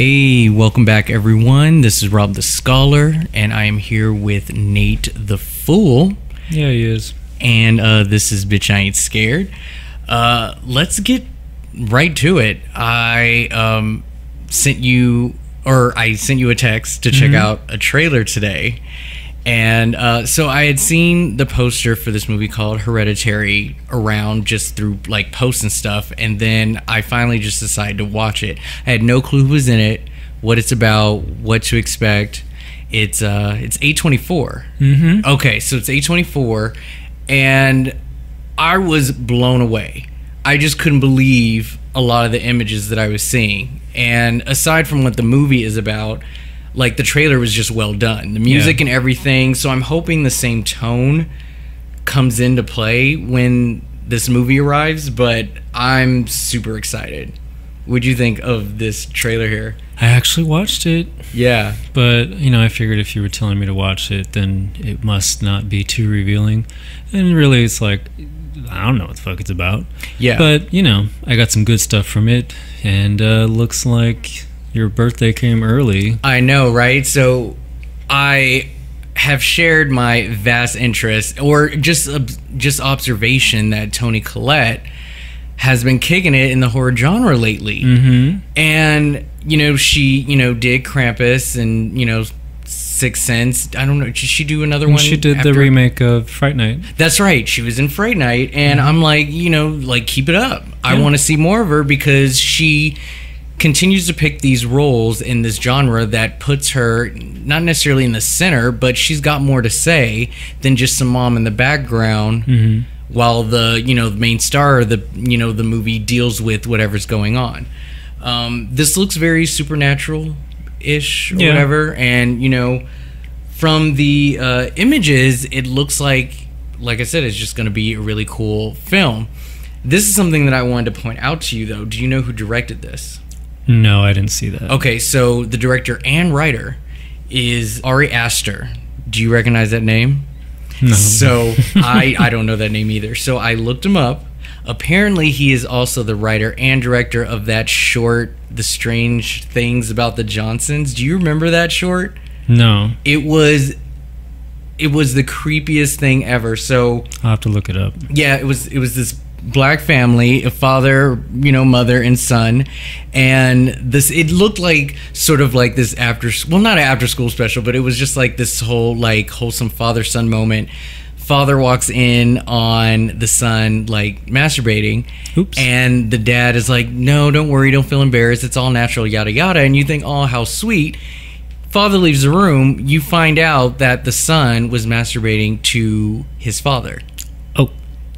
Hey, welcome back, everyone. This is Rob the Scholar, and I am here with Nate the Fool. Yeah, he is. And uh, this is Bitch I Ain't Scared. Uh, let's get right to it. I um, sent you, or I sent you a text to check out a trailer today. And uh, so I had seen the poster for this movie called Hereditary around just through like posts and stuff. And then I finally just decided to watch it. I had no clue who was in it, what it's about, what to expect. It's uh it's A24. Mm-hmm. Okay, so it's A24 and I was blown away. I just couldn't believe a lot of the images that I was seeing. And aside from what the movie is about, like the trailer was just well done. The music Yeah. and everything. So I'm hoping the same tone comes into play when this movie arrives, but I'm super excited. What'd you think of this trailer here? I actually watched it, Yeah. but you know, I figured if you were telling me to watch it, then it must not be too revealing. And really, it's like I don't know what the fuck it's about. Yeah. But you know, I got some good stuff from it, and uh, looks like your birthday came early. I know, right? So I have shared my vast interest or just just observation that Toni Collette has been kicking it in the horror genre lately. Mm-hmm. And you know, she, you know, did Krampus and, you know, Sixth Sense. I don't know. Did she do another one? She did after- the remake of Fright Night. That's right. She was in Fright Night, and I'm like, you know, like keep it up. I want to see more of her because she continues to pick these roles in this genre that puts her not necessarily in the center, but she's got more to say than just some mom in the background. Mm-hmm. While the you know the main star of the you know the movie deals with whatever's going on. Um, this looks very supernatural ish or Yeah. whatever, and you know from the uh, images, it looks like, like I said, it's just going to be a really cool film. This is something that I wanted to point out to you, though. Do you know who directed this? No, I didn't see that. Okay, so the director and writer is Ari Aster. Do you recognize that name? No. So I I don't know that name either. So I looked him up. Apparently, he is also the writer and director of that short, "The Strange Things About the Johnsons." Do you remember that short? no, It was, it was the creepiest thing ever. So I'll have to look it up. yeah, it was it was this black family, a father, you know, mother and son, and this it looked like sort of like this after well not an after school special, but it was just like this whole like wholesome father son moment. Father walks in on the son like masturbating, Oops. and the dad is like, "No, don't worry, don't feel embarrassed. It's all natural, yada yada." And you think, "Oh, how sweet." Father leaves the room. You find out that the son was masturbating to his father.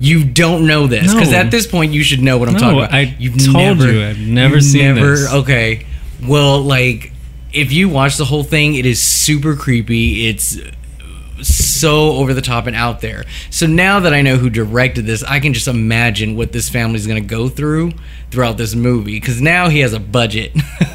You don't know this because No. at this point you should know what I'm No, talking about. I told you, I've never you've seen this. Okay, well, like if you watch the whole thing, it is super creepy. It's so over the top and out there. So now that I know who directed this, I can just imagine what this family's going to go through throughout this movie because now he has a budget.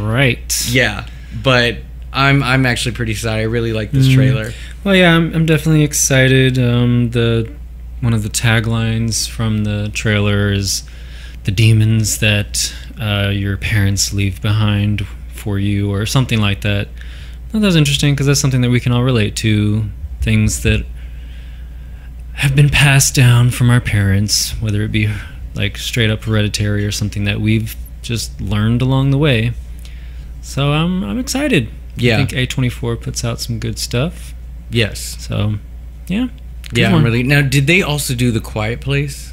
right. yeah, but I'm I'm actually pretty excited. I really like this Mm. trailer. Well, yeah, I'm, I'm definitely excited. Um, the one of the taglines from the trailer is the demons that uh, your parents leave behind for you, or something like that. Thought that was interesting because that's something that we can all relate to. Things that have been passed down from our parents, whether it be like straight up hereditary or something that we've just learned along the way. So I'm I'm excited. Yeah. I think A24 puts out some good stuff. Yes. So, yeah. Good Yeah, I'm really. Now, did they also do the Quiet Place?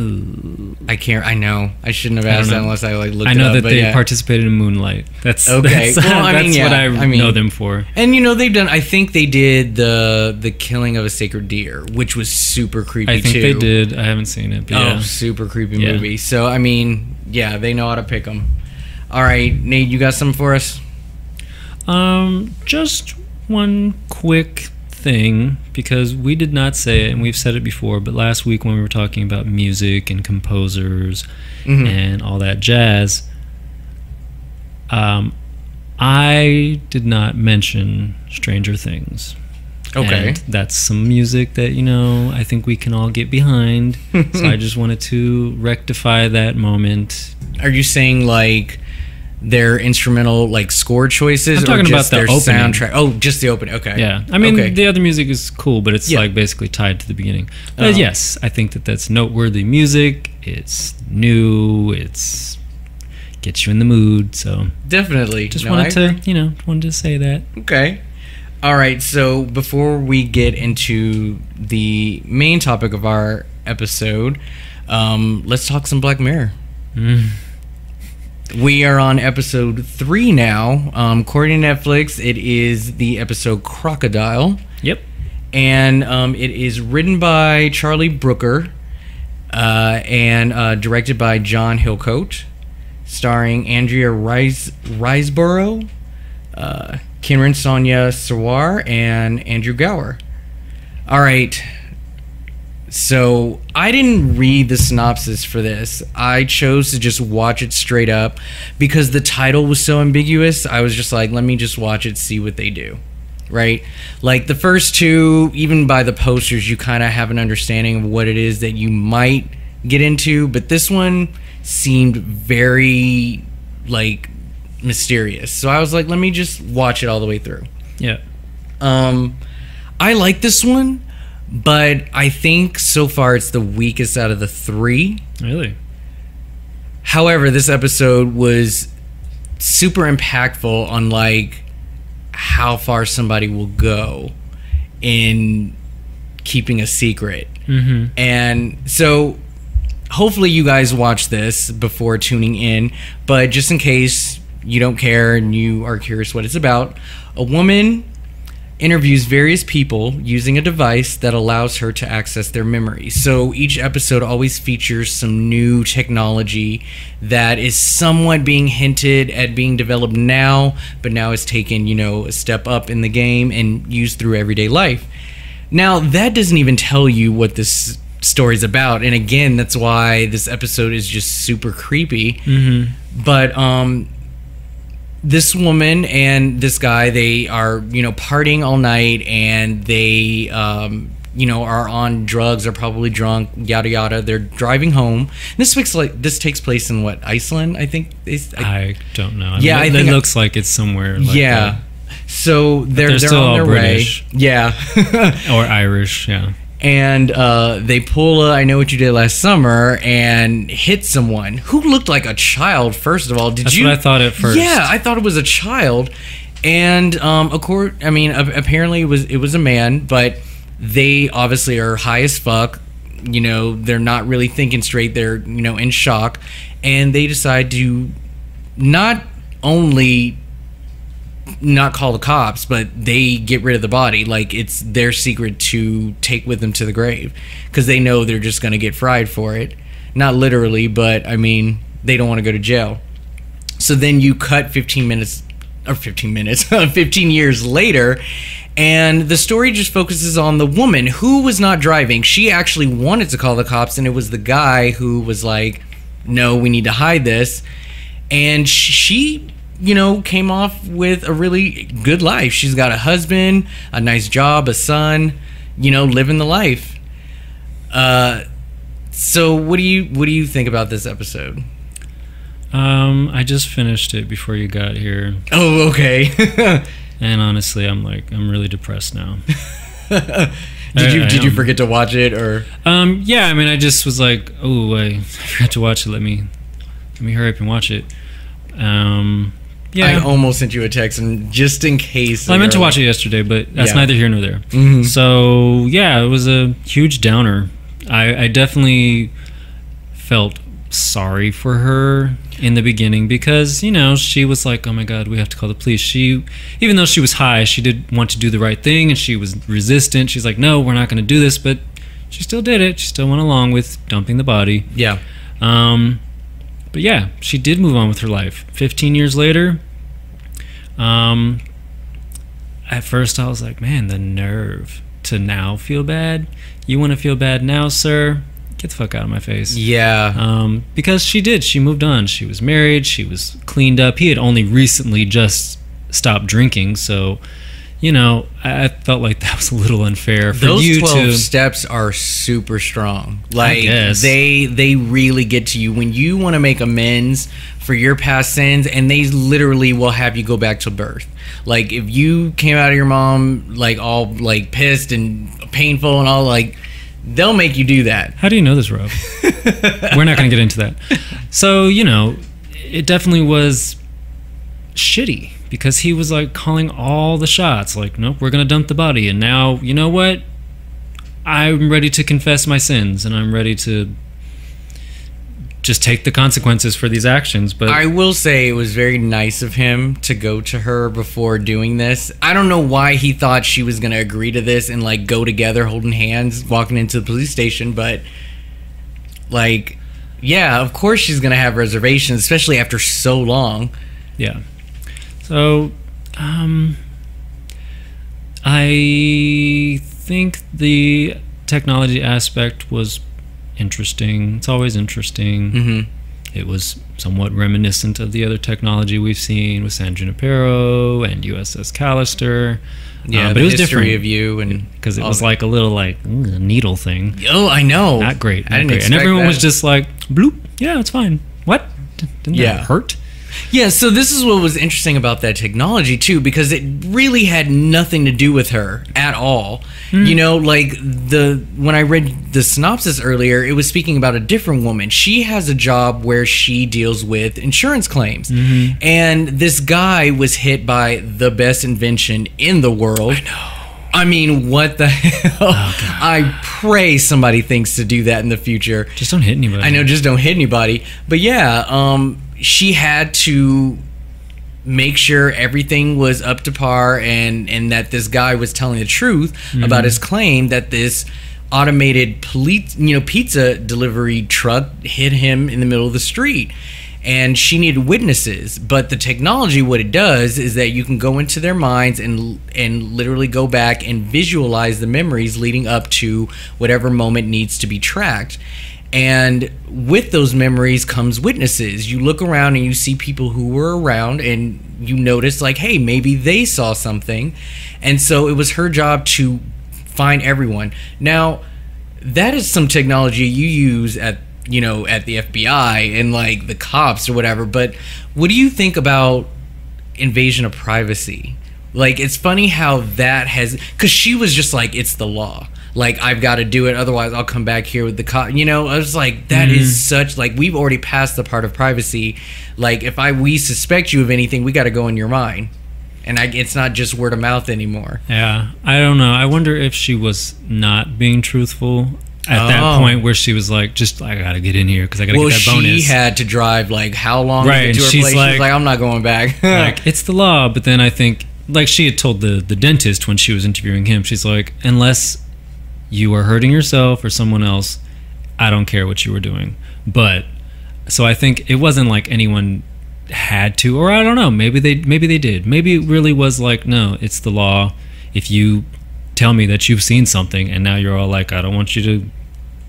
Ooh. I can't. I know. I shouldn't have asked that unless I like looked. I it know up, that they yeah. participated in Moonlight. That's Okay. That's, Well, I mean, yeah, what I, I mean- know them for. And you know they've done. I think they did the the killing of a sacred deer, which was super creepy I think too. they did. I haven't seen it, but Oh, yeah. super creepy Yeah. movie. So I mean, yeah, they know how to pick them. All right, Nate, you got something for us? Um, just one quick thing because we did not say it, and we've said it before. But last week when we were talking about music and composers Mhm. and all that jazz, um, I did not mention Stranger Things. Okay. And that's some music that, you know, I think we can all get behind. so I just wanted to rectify that moment. Are you saying like their instrumental like score choices I'm talking about the their opening. soundtrack? Oh, just the opening. Okay. Yeah, I mean Okay. the other music is cool, but it's Yeah. like basically tied to the beginning. But Uh-huh. yes, I think that that's noteworthy music. It's new. It's gets you in the mood. So Definitely. just No, I wanted to, you know, wanted to say that. Okay. All right. So before we get into the main topic of our episode, um, let's talk some Black Mirror. Mm. We are on episode three now. Um, according to Netflix, it is the episode Crocodile, Yep. and um, it is written by Charlie Brooker uh, and uh, directed by John Hillcoat, starring Andrea Rise- Riseborough, uh, Kiran Sonia Sawar, and Andrew Gower. All right. So I didn't read the synopsis for this. I chose to just watch it straight up because the title was so ambiguous. I was just like, let me just watch it, see what they do. Right? Like the first two, even by the posters, you kind of have an understanding of what it is that you might get into, but this one seemed very like mysterious. So I was like, let me just watch it all the way through. Yeah. Um, I like this one, but I think so far it's the weakest out of the three. Really. However, this episode was super impactful on like how far somebody will go in keeping a secret. Mm-hmm. And so hopefully you guys watch this before tuning in, but just in case you don't care and you are curious what it's about, a woman interviews various people using a device that allows her to access their memories. So each episode always features some new technology that is somewhat being hinted at being developed now, but now is taken, you know, a step up in the game and used through everyday life. Now, that doesn't even tell you what this story's about. And again, that's why this episode is just super creepy. Mm-hmm. But um this woman and this guy, they are, you know, partying all night and they um you know, are on drugs, are probably drunk, yada yada. They're driving home. This takes like this takes place in what Iceland, I think. Is, I, I don't know. I Yeah, mean, I it, it I- looks like it's somewhere. Like yeah. So they're they're they're, still on all their British. way. Yeah. or Irish. Yeah. And uh, they pull a I know what you did last summer and hit someone who looked like a child. First of all, did That's you? what I thought at first. Yeah, I thought it was a child, and um, of course, I mean, apparently it was it was a man, but they obviously are high as fuck. You know, they're not really thinking straight. They're you know in shock, and they decide to not only not call the cops, but they get rid of the body. Like it's their secret to take with them to the grave because they know they're just going to get fried for it. Not literally, but I mean, they don't want to go to jail. So then you cut 15 minutes or 15 minutes, 15 years later, and the story just focuses on the woman who was not driving. She actually wanted to call the cops, and it was the guy who was like, "No, we need to hide this." And she, you know, came off with a really good life. She's got a husband, a nice job, a son, you know, living the life. Uh, so what do you what do you think about this episode? Um, I just finished it before you got here, Oh, okay. and honestly, I'm like, I'm really depressed now. did you I- I did you forget to watch it or? Um, yeah, I mean, I just was like, oh, I forgot to watch it. Let me, let me hurry up and watch it. Um, yeah. I almost sent you a text, and just in case. Well, I meant to watch it yesterday, but that's Yeah. neither here nor there. Mhm. So yeah, it was a huge downer. I, I definitely felt sorry for her in the beginning because you know she was like, "Oh my God, we have to call the police." She, even though she was high, she did want to do the right thing, and she was resistant. She's like, "No, we're not going to do this," but she still did it. She still went along with dumping the body. Yeah. Um, but yeah, she did move on with her life. 15 years later, um, at first I was like, man, the nerve to now feel bad. You want to feel bad now, sir? Get the fuck out of my face. Yeah. Um, because she did. She moved on. She was married. She was cleaned up. He had only recently just stopped drinking, so you know, I, felt like that was a little unfair for Those you 12 to. steps are super strong. Like they they really get to you when you want to make amends for your past sins and they literally will have you go back to birth. Like if you came out of your mom like all like pissed and painful and all like they'll make you do that. How do you know this, Rob? We're not going to get into that. So, you know, it definitely was shitty because he was like calling all the shots. Like, nope, we're going to dump the body. And now, you know what? I'm ready to confess my sins and I'm ready to just take the consequences for these actions. But I will say it was very nice of him to go to her before doing this. I don't know why he thought she was going to agree to this and like go together holding hands walking into the police station, but like yeah, of course she's going to have reservations, especially after so long. Yeah. So, um, I think the technology aspect was interesting. It's always interesting. Mhm. It was somewhat reminiscent of the other technology we've seen with San Junipero and USS Callister. Yeah, Uh, but it was different of you and because it was that. like a little like a needle thing. Oh, I know. Not great. I didn't great. And everyone that. was just like, bloop. Yeah, it's fine. What? Didn't Yeah. that hurt? Yeah, so this is what was interesting about that technology too, because it really had nothing to do with her at all. You know, like the when I read the synopsis earlier, it was speaking about a different woman. She has a job where she deals with insurance claims, and this guy was hit by the best invention in the world. I know. I mean, what the hell? I pray somebody thinks to do that in the future. Just don't hit anybody. I know, just don't hit anybody. But yeah, um, she had to make sure everything was up to par and and that this guy was telling the truth mm-hmm. about his claim that this automated police, you know, pizza delivery truck hit him in the middle of the street. And she needed witnesses, but the technology, what it does is that you can go into their minds and and literally go back and visualize the memories leading up to whatever moment needs to be tracked. And with those memories comes witnesses. You look around and you see people who were around and you notice, like, hey, maybe they saw something. And so it was her job to find everyone. Now, that is some technology you use at you know at the FBI and like the cops or whatever but what do you think about invasion of privacy like it's funny how that has because she was just like it's the law like i've got to do it otherwise i'll come back here with the cop you know i was like that is mm. such like we've already passed the part of privacy like if i we suspect you of anything we got to go in your mind and I, it's not just word of mouth anymore Yeah, I don't know. I wonder if she was not being truthful at that Oh. point where she was like, "Just I gotta get in here because I gotta well, get that she bonus." had to drive like how long Right, to her she's place? like- like, "I'm not going back." like it's the law, but then I think like she had told the the dentist when she was interviewing him, she's like, "Unless you are hurting yourself or someone else, I don't care what you were doing." But so I think it wasn't like anyone had to, or I don't know. Maybe they maybe they did. Maybe it really was like, no, it's the law. If you tell me that you've seen something and now you're all like, I don't want you to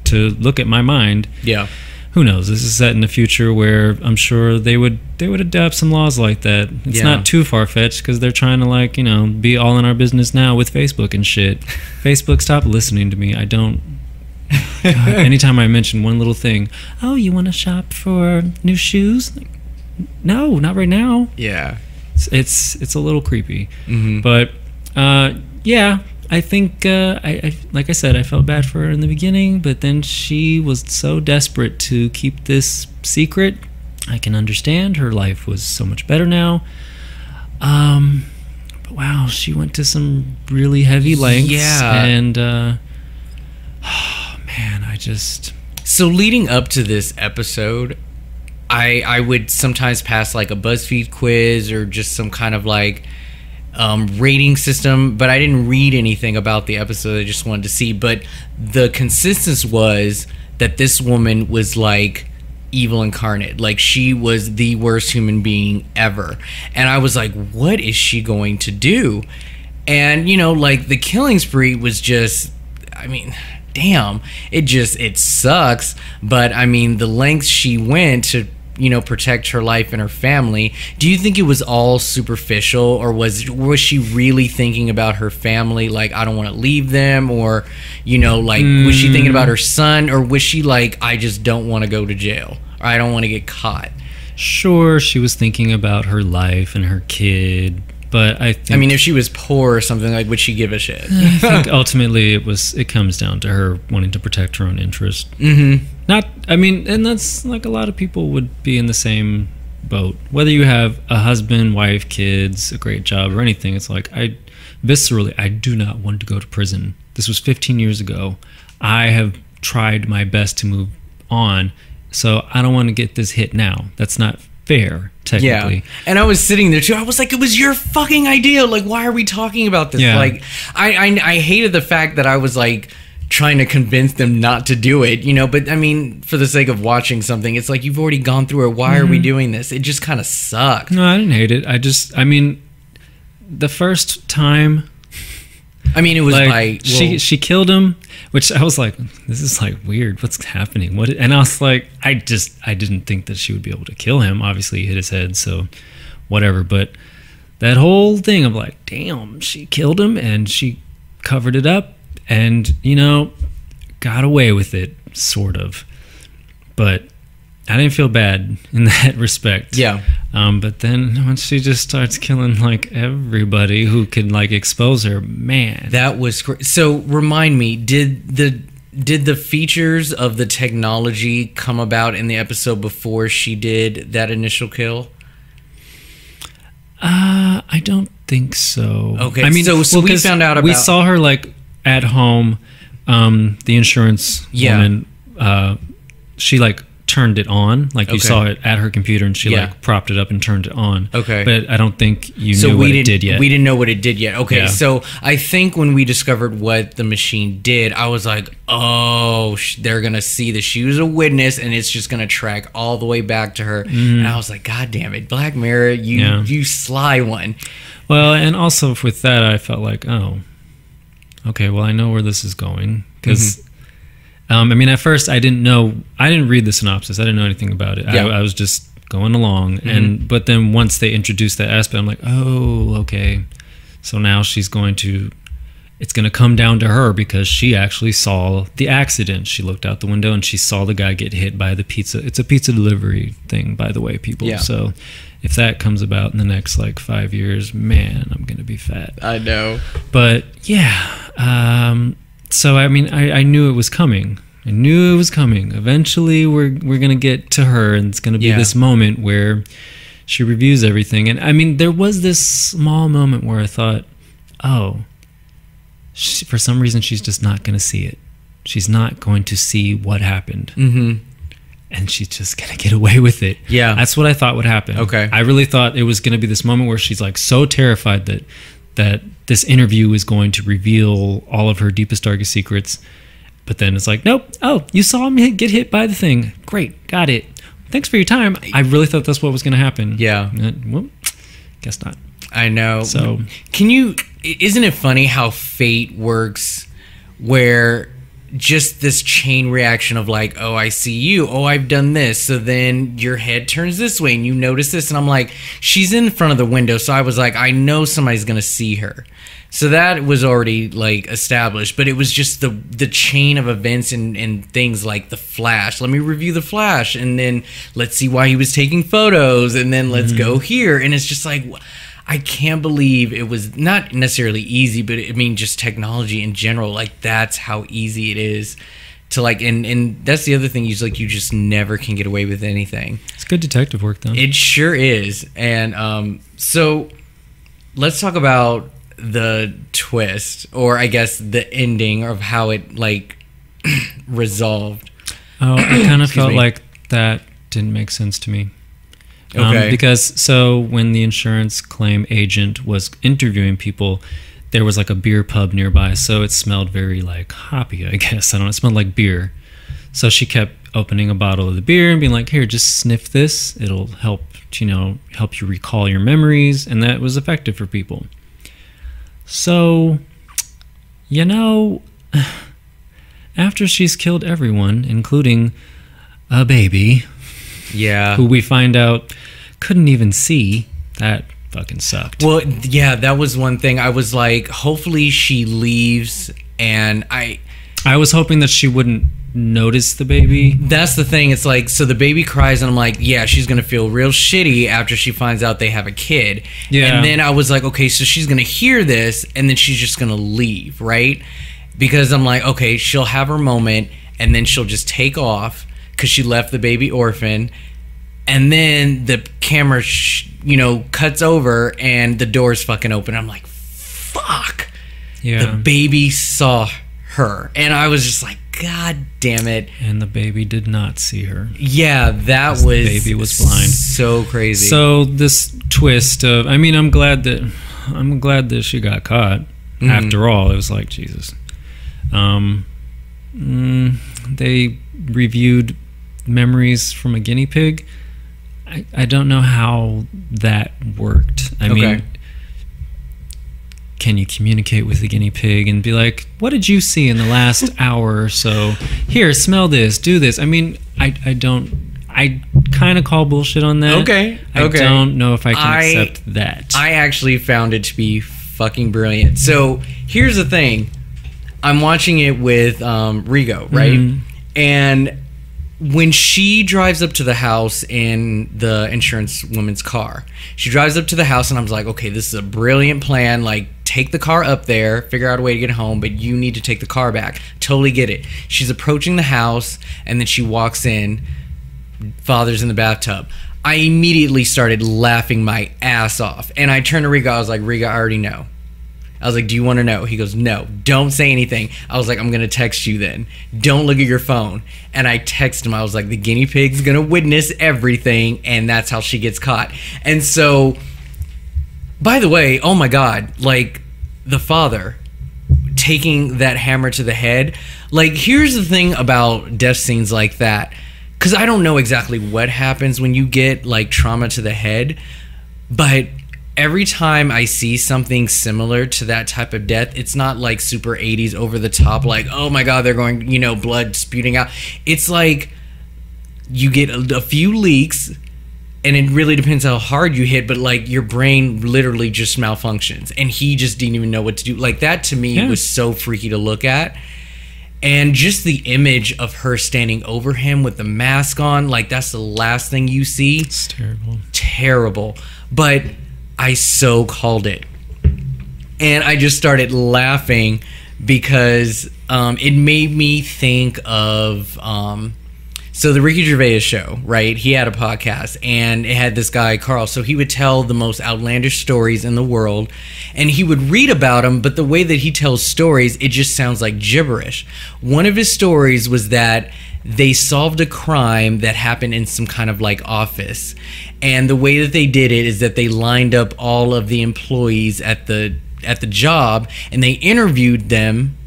to look at my mind. yeah, Who knows? This is set in the future where I'm sure they would they would adapt some laws like that. It's Yeah. not too far fetched because they're trying to like you know be all in our business now with Facebook and shit. Facebook, stop listening to me. I don't. God, anytime I mention one little thing, oh, you want to shop for new shoes? No, not right now. yeah, It's it's, it's a little creepy, hmm but uh, yeah, I think uh, I, I like I said, I felt bad for her in the beginning, but then she was so desperate to keep this secret. I can understand her life was so much better now. Um, but wow, she went to some really heavy lengths, Yeah. and uh, oh, man, I just So leading up to this episode, I I would sometimes pass like a BuzzFeed quiz or just some kind of like um, rating system, but I didn't read anything about the episode. I just wanted to see. But the consensus was that this woman was like evil incarnate. Like she was the worst human being ever. And I was like, what is she going to do? And you know, like the killing spree was just I mean, damn, it just it sucks, but I mean the lengths she went to you know protect her life and her family do you think it was all superficial or was was she really thinking about her family like i don't want to leave them or you know like was she thinking about mm. her son or was she like i just don't want to go to jail. Or i don't want to get caught Sure, she was thinking about her life and her kid, but I think i mean if she was poor or something like would she give a shit I think ultimately it was it comes down to her wanting to protect her own interest. mm-hmm Not, I mean, and that's like a lot of people would be in the same boat. Whether you have a husband, wife, kids, a great job, or anything, it's like I viscerally, I do not want to go to prison. This was 15 years ago. I have tried my best to move on, so I don't want to get this hit now. That's not fair, technically. Yeah, and I was sitting there too. I was like, "It was your fucking idea. Like, why are we talking about this?" Yeah. Like, I, I I hated the fact that I was like trying to convince them not to do it, you know. But I mean, for the sake of watching something, it's like you've already gone through it. Why are we mm-hmm. doing this? It just kind of sucked. No, I didn't hate it. I just, I mean, the first time I mean, it was like by she she killed him which i was like this is like weird. What's happening? What and i was like i just i didn't think that she would be able to kill him. Obviously he hit his head so whatever. But that whole thing of like damn she killed him and she covered it up and you know got away with it sort of. But i didn't feel bad in that respect. Yeah. Um, but then once she just starts killing like everybody who could like expose her, man. That was cr- so. Remind me, did the did the features of the technology come about in the episode before she did that initial kill? uh, I don't think so. Okay, I mean, so- so we 'cause found out we saw her like at home. Um, the insurance Yeah. woman, uh, she like turned it on. Like you Okay. saw it at her computer, and she Yeah. like propped it up and turned it on. Okay. but I don't think you so knew we what didn't it did yet. we didn't know what it did yet okay Yeah. so i think when we discovered what the machine did i was like oh sh- they're gonna see that she was a witness and it's just gonna track all the way back to her and i was like god damn it black mirror you Mm-hmm. Yeah. you sly one Well, and also with that, I felt like, oh, okay, well, I know where this is going because. Mm-hmm. Um, I mean, at first, I didn't know. I didn't read the synopsis. I didn't know anything about it. Yeah. Mm-hmm. I, I was just going along, and but then once they introduced that aspect, I'm like, oh, okay. So now she's going to. It's going to come down to her because she actually saw the accident. She looked out the window and she saw the guy get hit by the pizza. It's a pizza delivery thing, by the way, people. Yeah. So if that comes about in the next like five years, man, I'm going to be fat i know but yeah um, so i mean I, I knew it was coming i knew it was coming eventually we're, we're gonna get to her and it's gonna be Yeah. this moment where she reviews everything and i mean there was this small moment where i thought oh she, for some reason she's just not gonna see it she's not going to see what happened mm-hmm and she's just gonna get away with it. Yeah. that's what I thought would happen. Okay. I really thought it was gonna be this moment where she's like so terrified that that this interview is going to reveal all of her deepest darkest secrets. But then it's like, nope. Oh, you saw me get hit by the thing. Great, got it. Thanks for your time. I really thought that's what was gonna happen. Yeah. Uh, well, guess not. I know. So- can you? Isn't it funny how fate works, where just this chain reaction of like, oh, I see you. Oh, I've done this. So then your head turns this way, and you notice this, and I'm like, she's in front of the window. So I was like, I know somebody's gonna see her. So that was already like established, but it was just the the chain of events and, and things like the Flash. Let me review the Flash, and then let's see why he was taking photos, and then let's mm-hmm. go here, and it's just like. wh- I can't believe it was not necessarily easy, but I mean just technology in general. Like that's how easy it is to like, and and that's the other thing. You like you just never can get away with anything. It's good detective work, though. It sure is. And um, so let's talk about the twist, or I guess the ending of how it like resolved. Oh, I kind of felt me. like that didn't make sense to me. Um, Okay. because so when the insurance claim agent was interviewing people, there was like a beer pub nearby, so it smelled very like hoppy. I guess I don't know. It smelled like beer. So she kept opening a bottle of the beer and being like, "Here, just sniff this. It'll help. You know, help you recall your memories." And that was effective for people. So, you know, after she's killed everyone, including a baby. Yeah. who we find out couldn't even see. That fucking sucked. Well, yeah, that was one thing. I was like, hopefully she leaves, and I. I was hoping that she wouldn't notice the baby. That's the thing. It's like, so the baby cries, and I'm like, yeah, she's gonna feel real shitty after she finds out they have a kid. Yeah. And then I was like, okay, so she's gonna hear this, and then she's just gonna leave, right? Because I'm like, okay, she'll have her moment, and then she'll just take off because she left the baby orphan. And then the camera, sh- you know, cuts over, and the door's fucking open. I'm like, fuck Yeah. the baby saw her and i was just like god damn it and the baby did not see her. yeah that the was baby was blind. so crazy So this twist of I mean I'm glad that I'm glad that she got caught. Mm-hmm. After all, it was like Jesus. Um mm, they reviewed memories from a guinea pig. I, I don't know how that worked. I Okay. mean can you communicate with the guinea pig and be like, what did you see in the last hour or so? Here, smell this, do this. I mean, I, I don't, I kind of call bullshit on that. Okay, I okay. don't know if I can I- accept that. i actually found it to be fucking brilliant so here's the thing i'm watching it with um, rigo right Mhm. and when she drives up to the house in the insurance woman's car, she drives up to the house, and I was like, okay, this is a brilliant plan. Like, take the car up there, figure out a way to get home, but you need to take the car back. Totally get it. She's approaching the house, and then she walks in. Father's in the bathtub. I immediately started laughing my ass off, and I turned to Riga. I was like, Riga, I already know. I was like, "Do you want to know?" He goes, "No, don't say anything." I was like, "I'm gonna text you then. Don't look at your phone." And I text him. I was like, "The guinea pig's gonna witness everything, and that's how she gets caught." And so, by the way, oh my god, like the father taking that hammer to the head. Like, here's the thing about death scenes like that, because I don't know exactly what happens when you get like trauma to the head, but every time I see something similar to that type of death, it's not like super 80s over the top, like, oh my God, they're going, you know, blood spewing out. It's like you get a, a few leaks, and it really depends how hard you hit, but like your brain literally just malfunctions, and he just didn't even know what to do. Like, that to me Yeah. was so freaky to look at. And just the image of her standing over him with the mask on, like that's the last thing you see it's terrible. terrible, but I so called it. And I just started laughing because um, it made me think of. Um, so the Ricky Gervais show, right? He had a podcast and it had this guy Karl. So he would tell the most outlandish stories in the world, and he would read about them. But the way that he tells stories, it just sounds like gibberish. One of his stories was that they solved a crime that happened in some kind of like office, and the way that they did it is that they lined up all of the employees at the at the job and they interviewed them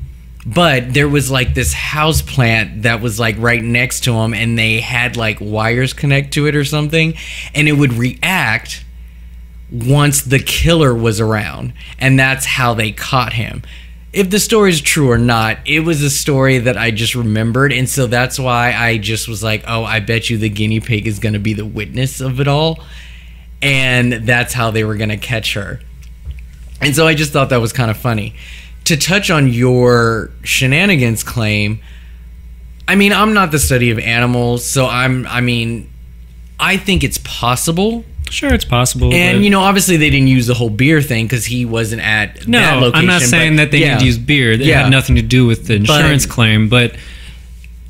but there was like this house plant that was like right next to him and they had like wires connect to it or something and it would react once the killer was around and that's how they caught him if the story is true or not it was a story that i just remembered and so that's why i just was like oh i bet you the guinea pig is going to be the witness of it all and that's how they were going to catch her and so I just thought that was kind of funny. To touch on your shenanigans claim, I mean, I'm not the study of animals, so I'm I mean, I think it's possible. Sure, it's possible. And you know, obviously they didn't use the whole beer thing cuz he wasn't at no, that location. I'm not saying but that they yeah. didn't use beer. It Yeah. had nothing to do with the insurance claim. But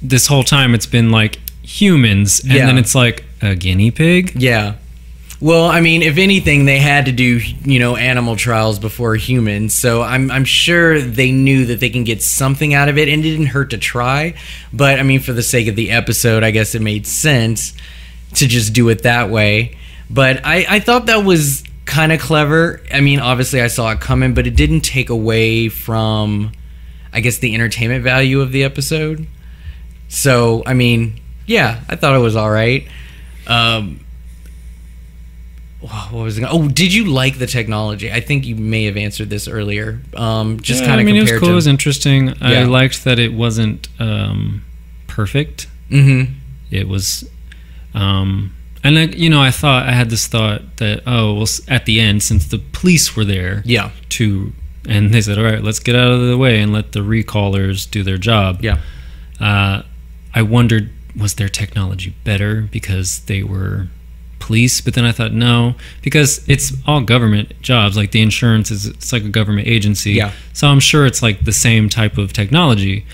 this whole time, it's been like humans, and Yeah. then it's like a guinea pig. Yeah. Well, I mean, if anything, they had to do, you know, animal trials before humans. So I'm, I'm sure they knew that they can get something out of it, and it didn't hurt to try. But I mean, for the sake of the episode, I guess it made sense to just do it that way. But I, I thought that was kind of clever. I mean, obviously, I saw it coming, but it didn't take away from, I guess, the entertainment value of the episode. So, I mean, yeah, I thought it was all right. Um, what was it? Oh, did you like the technology? I think you may have answered this earlier. Um, just Yeah, kind I of mean, it was cool. It was interesting. I liked that it wasn't um, perfect. mm-hmm. It was Um, and I, you know, I thought I had this thought that oh, well, at the end, since the police were there, Yeah. to and they said, all right, let's get out of the way and let the recallers do their job. Yeah. Uh, I wondered, was their technology better because they were police? But then I thought, no, because it's all government jobs. Like the insurance is, it's like a government agency. Yeah. So I'm sure it's like the same type of technology.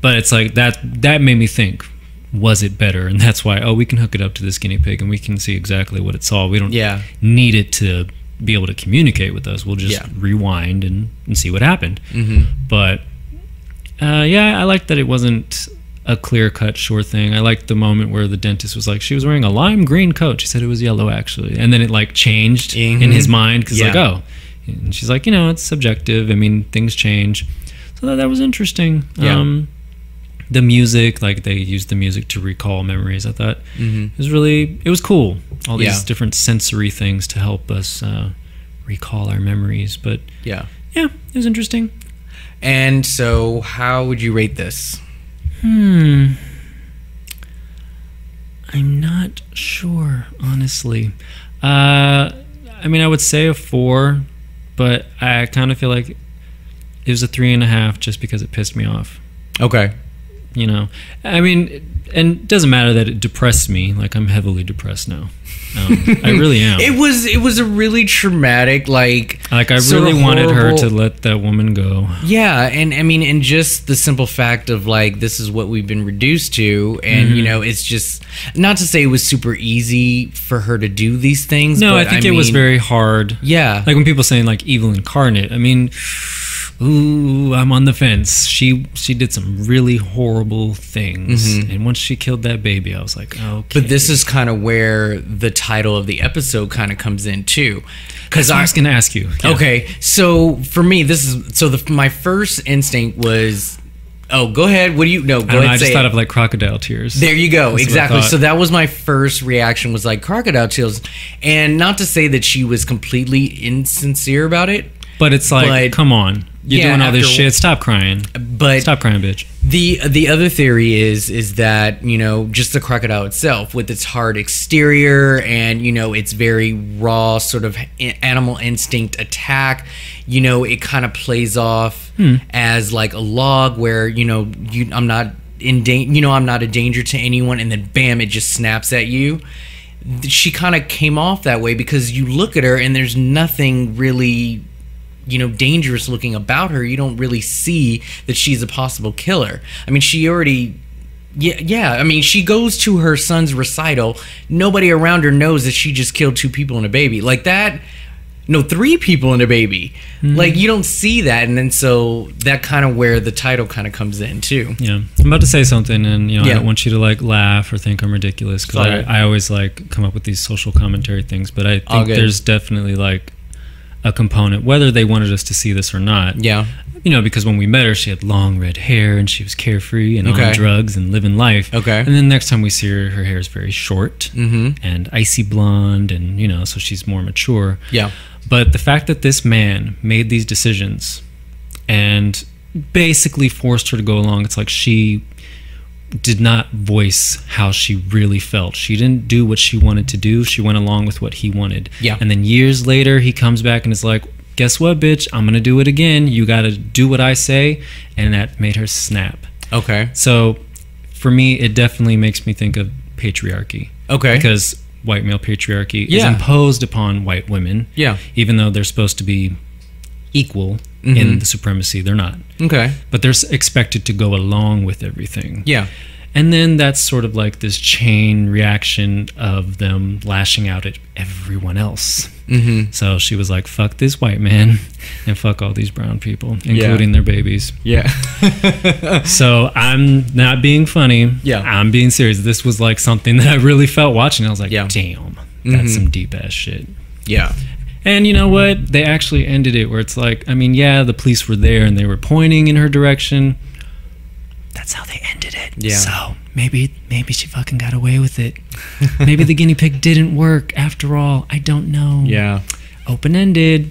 But it's like that. That made me think. Was it better? And that's why. Oh, we can hook it up to this guinea pig, and we can see exactly what it saw. We don't Yeah. need it to be able to communicate with us. We'll just Yeah. rewind and, and see what happened. Mm-hmm. But uh, yeah, I liked that it wasn't a clear cut, sure thing. I liked the moment where the dentist was like, she was wearing a lime green coat. She said it was yellow, actually. And then it like changed in Mhm. his mind because, like, oh. And she's like, you know, it's subjective. I mean, things change. So that, that was interesting. Yeah. Um, the music, like they used the music to recall memories. I thought Mm-hmm. it was really, it was cool. All these Yeah. different sensory things to help us uh, recall our memories. But Yeah. yeah, it was interesting. And so, how would you rate this? Hmm. I'm not sure, honestly. Uh, I mean, I would say a four, but I kind of feel like it was a three and a half just because it pissed me off. Okay. You know, I mean, and it doesn't matter that it depressed me. Like I'm heavily depressed now. Um, I really am. It was it was a really traumatic like like I really wanted her to let that woman go. Yeah, and I mean, and just the simple fact of like this is what we've been reduced to, and Mm-hmm. you know, it's just not to say it was super easy for her to do these things. No, I think it was very hard. yeah, like when people saying like evil incarnate i mean ooh i'm on the fence she she did some really horrible things and once she killed that baby i was like okay Mm-hmm. but this is kind of where the title of the episode kind of comes in too, because i was gonna ask you Yeah. Okay, so for me, this is so the my first instinct was, oh, go ahead. What do you no? Go know ahead. i just thought it. of like crocodile tears There you go. That's exactly. So that was my first reaction was like crocodile tears, and not to say that she was completely insincere about it, but it's like but- come on you're Yeah, doing all this shit. stop crying. But stop crying bitch. The the other theory is is that you know just the crocodile itself with its hard exterior and you know its very raw sort of animal instinct attack, you know it kind of plays off hmm. as like a log where you know you I'm not in danger, you know I'm not a danger to anyone, and then bam it just snaps at you. She kind of came off that way because you look at her and there's nothing really you know dangerous looking about her you don't really see that she's a possible killer. I mean she already yeah yeah i mean she goes to her son's recital. Nobody around her knows that she just killed two people and a baby. Like that no three people and a baby. Mm-hmm. Like you don't see that and then so that kind of where the title kind of comes in too. Yeah. I'm about to say something and you know Yeah. i don't want you to like laugh or think i'm ridiculous because. I, I always like come up with these social commentary things but i think there's definitely like a component whether they wanted us to see this or not yeah you know, because when we met her, she had long red hair and she was carefree and Okay. on drugs and living life. Okay. And then next time we see her, her hair is very short mm-hmm and icy blonde, and you know, so she's more mature. yeah But the fact that this man made these decisions and basically forced her to go along, it's like she did not voice how she really felt. She didn't do what she wanted to do. She went along with what he wanted. Yeah. And then years later, he comes back and is like, guess what, bitch? I'm going to do it again. You got to do what I say. And that made her snap. okay So for me, it definitely makes me think of patriarchy okay because white male patriarchy is imposed upon white women, yeah even though they're supposed to be equal Mhm. in the supremacy. They're not. okay But they're expected to go along with everything. yeah And then that's sort of like this chain reaction of them lashing out at everyone else. mm-hmm So she was like, fuck this white man and fuck all these brown people, including their babies. yeah So I'm not being funny. Yeah. I'm being serious. This was like something that I really felt watching. I was like, Yeah. damn, that's Mhm. some deep ass shit. yeah And you know what? They actually ended it where it's like, I mean, yeah, the police were there and they were pointing in her direction. That's how they ended it. Yeah. So maybe maybe she fucking got away with it. maybe the guinea pig didn't work after all. I don't know. yeah Open ended.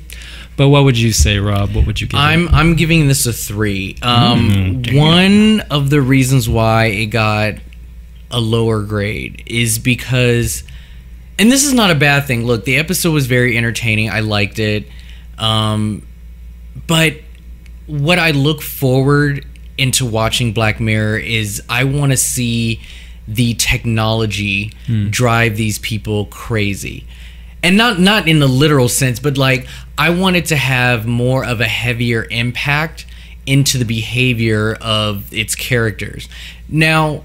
But what would you say, Rob? What would you give? I'm I'm giving this a three. Um, Mm, one of the reasons why it got a lower grade is because and this is not a bad thing. Look, the episode was very entertaining. I liked it. Um, but what I look forward into watching Black Mirror is I want to see the technology drive these people crazy. And not not in the literal sense, but like I want it to have more of a heavier impact into the behavior of its characters. Now,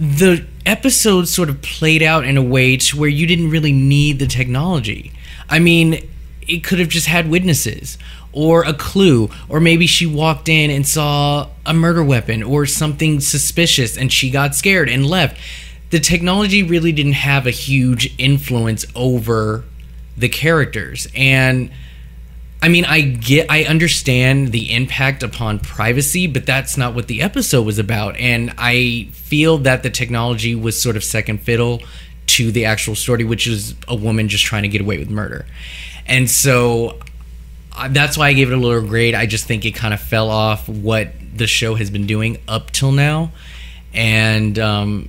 the episode sort of played out in a way to where you didn't really need the technology. I mean, it could have just had witnesses or a clue, or maybe she walked in and saw a murder weapon or something suspicious and she got scared and left. The technology really didn't have a huge influence over the characters. And I mean, I get, I understand the impact upon privacy, but that's not what the episode was about. And I feel that the technology was sort of second fiddle to the actual story, which is a woman just trying to get away with murder. And so uh, that's why I gave it a lower grade. I just think it kind of fell off what the show has been doing up till now. And, um,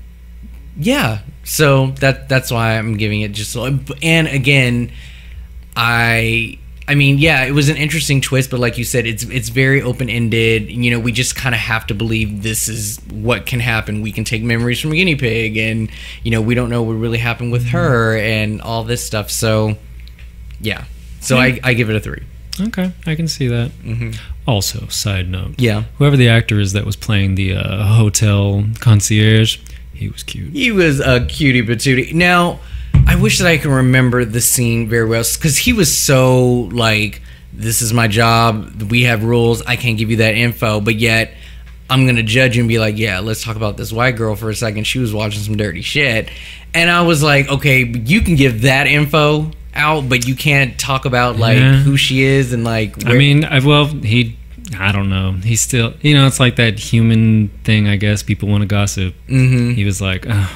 yeah, so that that's why I'm giving it just. And again, I I mean, yeah, it was an interesting twist, but like you said, it's it's very open ended. You know, we just kind of have to believe this is what can happen. We can take memories from a guinea pig, and you know, we don't know what really happened with her and all this stuff. So, yeah, so I I give it a three. Okay, I can see that. Mm-hmm. Also, side note, Yeah, whoever the actor is that was playing the uh, hotel concierge, he was cute. he was a cutie patootie. Now, I wish that I could remember the scene very well because he was so like, "This is my job. We have rules. I can't give you that info." But yet, I'm gonna judge you and be like, "Yeah, let's talk about this white girl for a second. She was watching some dirty shit," and I was like, "Okay, you can give that info." out but you can't talk about like Yeah. who she is and like I mean, I well, he, I don't know. He's still, you know, it's like that human thing. I guess people want to gossip. hmm He was like, "Ugh."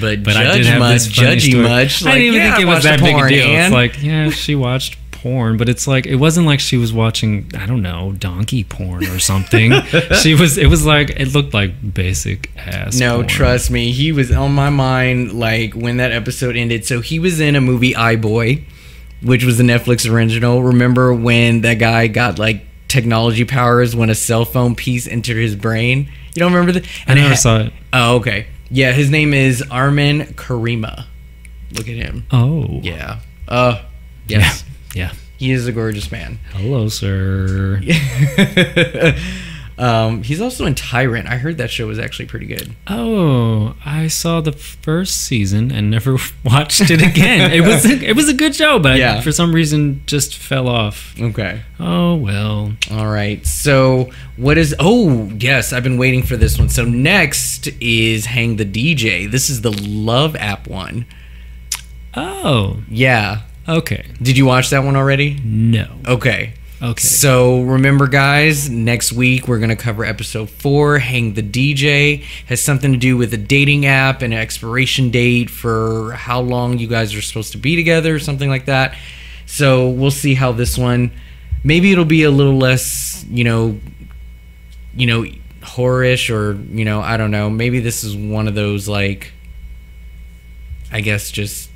But, but judge I did have much this funny judgy story. much I didn't even yeah, think it was that the big a porn, deal. and- It's like, yeah, she watched porn, but it's like it wasn't like she was watching, I don't know, donkey porn or something. she was. It was like it looked like basic ass. No, porn. trust me, he was on my mind like when that episode ended. So he was in a movie iBoy, which was a Netflix original. Remember when that guy got like technology powers when a cell phone piece entered his brain? You don't remember that? I never saw it. Oh, okay. Yeah, his name is Armin Karima. Look at him. Oh, Yeah. Uh yes. yeah. He is a gorgeous man. Hello, sir. um, he's also in Tyrant. I heard that show was actually pretty good. Oh, I saw the first season and never watched it again. it was a, it was a good show, but Yeah. for some reason just fell off. Okay. Oh well. All right. So, what is. Oh, yes, I've been waiting for this one. So, next is Hang the DJ. This is the Love app one. Oh, Yeah. okay. Did you watch that one already? No. Okay. Okay. So, remember, guys, next week we're going to cover episode four Hang the DJ. Has something to do with a dating app and an expiration date for how long you guys are supposed to be together, or something like that. So, we'll see how this one. Maybe it'll be a little less, you know, you know, horrorish or, you know, I don't know. Maybe this is one of those, like, I guess just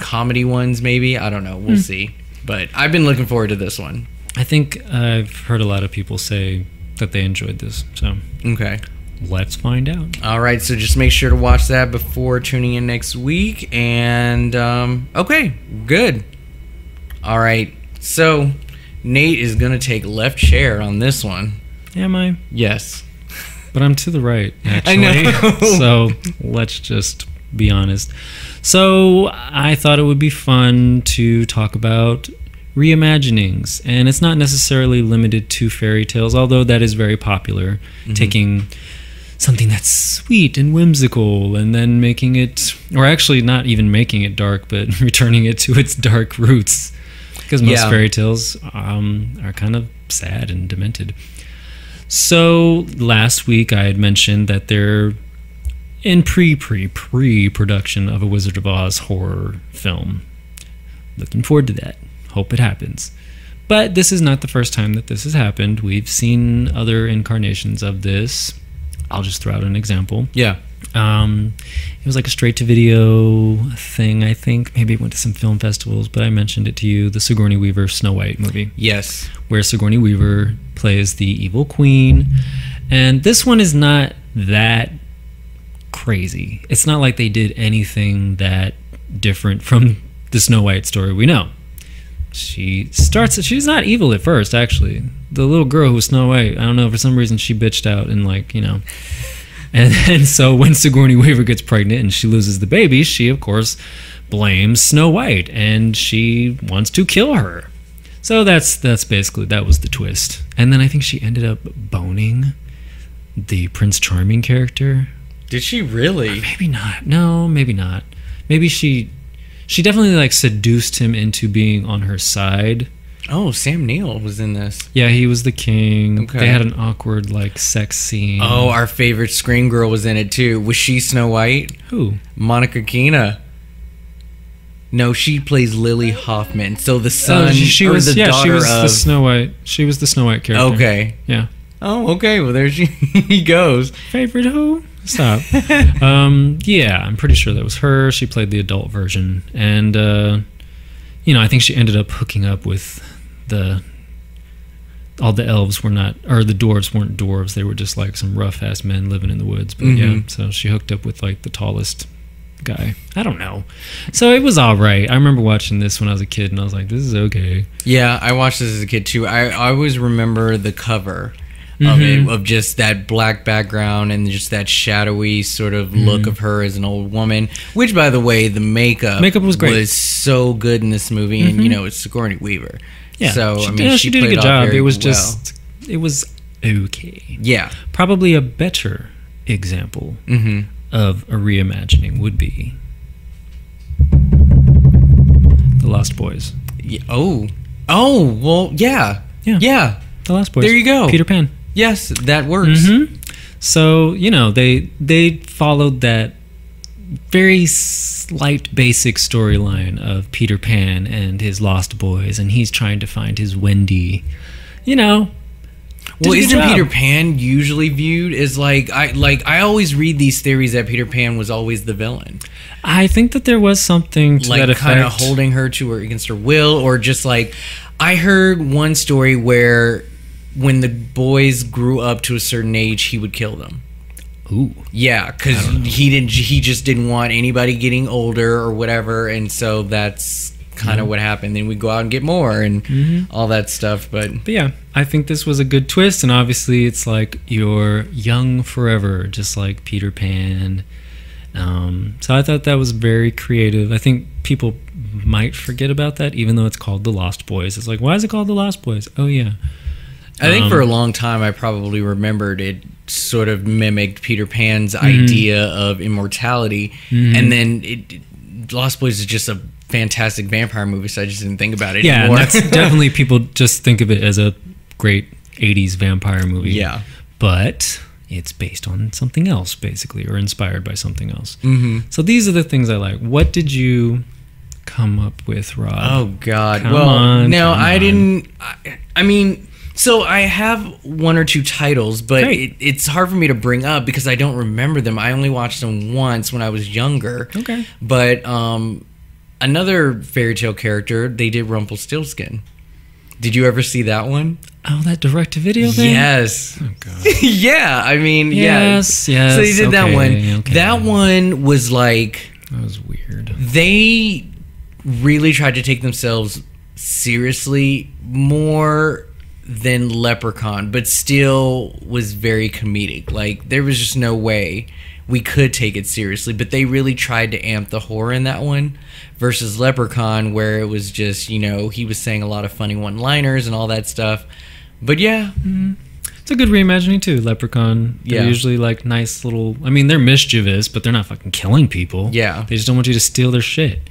comedy ones, maybe. I don't know. We'll hmm. see. But I've been looking forward to this one. I think I've heard a lot of people say that they enjoyed this. So Okay. let's find out. All right. So just make sure to watch that before tuning in next week. And um, okay, good. All right. So Nate is gonna take left chair on this one. Am I? Yes. But I'm to the right, I know. so let's just be honest. So I thought it would be fun to talk about reimaginings. And it's not necessarily limited to fairy tales, although that is very popular. Taking something that's sweet and whimsical and then making it, or actually not even making it dark, but returning it to its dark roots. Because most Yeah. fairy tales um, are kind of sad and demented. So last week I had mentioned that they're in pre pre pre production of a Wizard of Oz horror film. Looking forward to that. Hope it happens. But this is not the first time that this has happened. We've seen other incarnations of this. I'll just throw out an example. Yeah. Um, it was like a straight to video thing, I think. Maybe it went to some film festivals, but I mentioned it to you. The Sigourney Weaver Snow White movie, Yes. where Sigourney Weaver plays the evil queen. And this one is not that crazy. It's not like they did anything that different from the Snow White story we know. She starts. She's not evil at first, actually. The little girl who was Snow White. I don't know for some reason she bitched out and like you know. And then so when Sigourney Weaver gets pregnant and she loses the baby, she of course blames Snow White and she wants to kill her. So that's that's basically that was the twist. And then I think she ended up boning the Prince Charming character. Did she really? Maybe not. No, maybe not. Maybe she she definitely like seduced him into being on her side. Oh, Sam Neill was in this. Yeah, he was the king. Okay. They had an awkward like sex scene. Oh, our favorite screen girl was in it too. Was she Snow White? who? Monica Keena. No, she plays Lily Hoffman. So the son oh, she, was the yeah, daughter she was of. the Snow White. She was the Snow White character. okay. Yeah. Oh, okay. Well, there she he goes. Favorite who? Stop. um, yeah, I'm pretty sure that was her. She played the adult version, and uh, you know, I think she ended up hooking up with the. All the elves were not, or the dwarves weren't dwarves. They were just like some rough ass men living in the woods. But yeah, Mhm. so she hooked up with like the tallest guy. I don't know. So it was all right. I remember watching this when I was a kid, and I was like, "This is okay." Yeah, I watched this as a kid too. I, I always remember the cover of Mhm. it, of just that black background and just that shadowy sort of Mm-hmm. look of her as an old woman. Which, by the way, the makeup Makeup was great. was so good in this movie, and you know it's Sigourney Weaver. Yeah. So she, I mean, yeah, she, she, did a good job. It was well. just, it was okay. yeah. Probably a better example hmm of a reimagining would be The Lost Boys. Yeah. Oh. Oh. Well. Yeah. Yeah. Yeah. The Lost Boys. There you go. Peter Pan. Yes, that works. hmm So you know they they followed that very slight basic storyline of Peter Pan and his lost boys, and he's trying to find his Wendy. You know. Well, isn't job. Peter Pan usually viewed as like I like I always read these theories that Peter Pan was always the villain, I think that there was something to that like effect. kind of holding her to her against her will, or just like I heard one story where when the boys grew up to a certain age, he would kill them. Ooh. Yeah, because he didn't. He just didn't want anybody getting older or whatever, and so that's kind of what happened. Then we go out and get more and Mm-hmm. all that stuff. But But yeah, I think this was a good twist, and obviously it's like you're young forever, just like Peter Pan. Um, so I thought that was very creative. I think people might forget about that, even though it's called The Lost Boys. It's like, why is it called The Lost Boys? Oh yeah, I think Um, for a long time, I probably remembered it sort of mimicked Peter Pan's idea of immortality, and then it, Lost Boys is just a fantastic vampire movie, so I just didn't think about it yeah. Anymore. that's definitely people just think of it as a great '80s vampire movie. yeah. but it's based on something else, basically, or inspired by something else. hmm So these are the things I like. What did you come up with, Rob? Oh God! Come well, on, now come I on. didn't. I, I mean, so I have one or two titles, but it, it's hard for me to bring up because I don't remember them. I only watched them once when I was younger. Okay. But um, another fairy tale character, they did Rumpelstiltskin. Did you ever see that one? Oh, that direct to video thing? Yes. Oh, God. yeah. I mean, Yes, yeah. yes. So they did that one. okay. That one was like That was weird. they really tried to take themselves seriously more than Leprechaun, but still was very comedic. Like there was just no way we could take it seriously, but they really tried to amp the horror in that one versus Leprechaun where it was just, you know, he was saying a lot of funny one-liners and all that stuff. But yeah, mm-hmm. It's a good reimagining too. Leprechaun. They're Yeah. usually like nice little. I mean, they're mischievous, but they're not fucking killing people. Yeah. They just don't want you to steal their shit.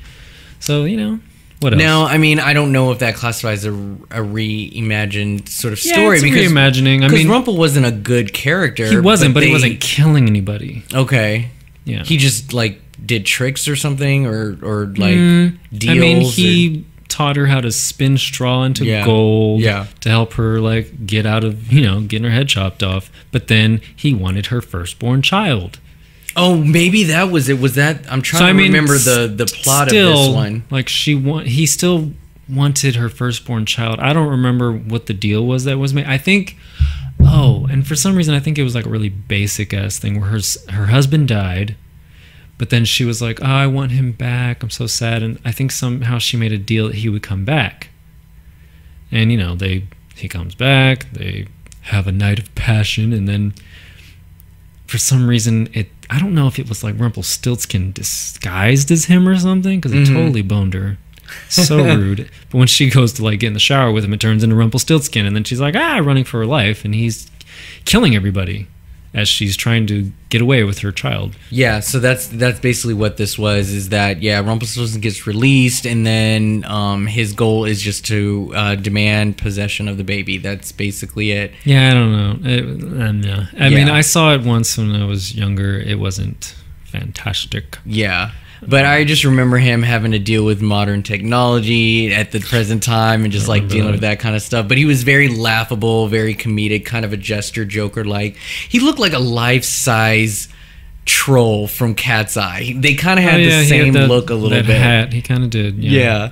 So you know, what else? now I mean I don't know if that classifies a, a reimagined sort of yeah, story it's because reimagining. I mean, Rumple wasn't a good character. he wasn't, but, he they- wasn't killing anybody. Okay. Yeah. He just like did tricks or something or or like Mm, deals. I mean, or- he taught her how to spin straw into Yeah. gold Yeah. to help her like get out of you know getting her head chopped off. But then he wanted her firstborn child. Oh, maybe that was it. Was that I'm trying So, to I mean, remember the the plot of this one. Like she want, he still wanted her firstborn child. I don't remember what the deal was that was made. I think, oh, and for some reason, I think it was like a really basic ass thing where her her husband died, but then she was like, oh, I want him back. I'm so sad, and I think somehow she made a deal that he would come back. And you know, they he comes back. They have a night of passion, and then for some reason it I don't know if it was like Rumpelstiltskin disguised as him or something because it Mhm. totally boned her. So rude. But when she goes to like get in the shower with him, it turns into Rumpelstiltskin, and then she's like ah running for her life, and he's killing everybody as she's trying to get away with her child. Yeah, so that's that's basically what this was. Is that yeah, Rumpelstiltskin gets released, and then um, his goal is just to uh, demand possession of the baby. That's basically it. Yeah, I don't know. It, um, yeah. I mean, I saw it once when I was younger. It wasn't fantastic. Yeah. But I just remember him having to deal with modern technology at the present time and just like dealing that. with that kind of stuff. But he was very laughable, very comedic, kind of a jester joker like. He looked like a life size troll from Cat's Eye. They kind of had Oh, the yeah, he had same that- look a little bit. Hat, he kind of did. Yeah. Yeah.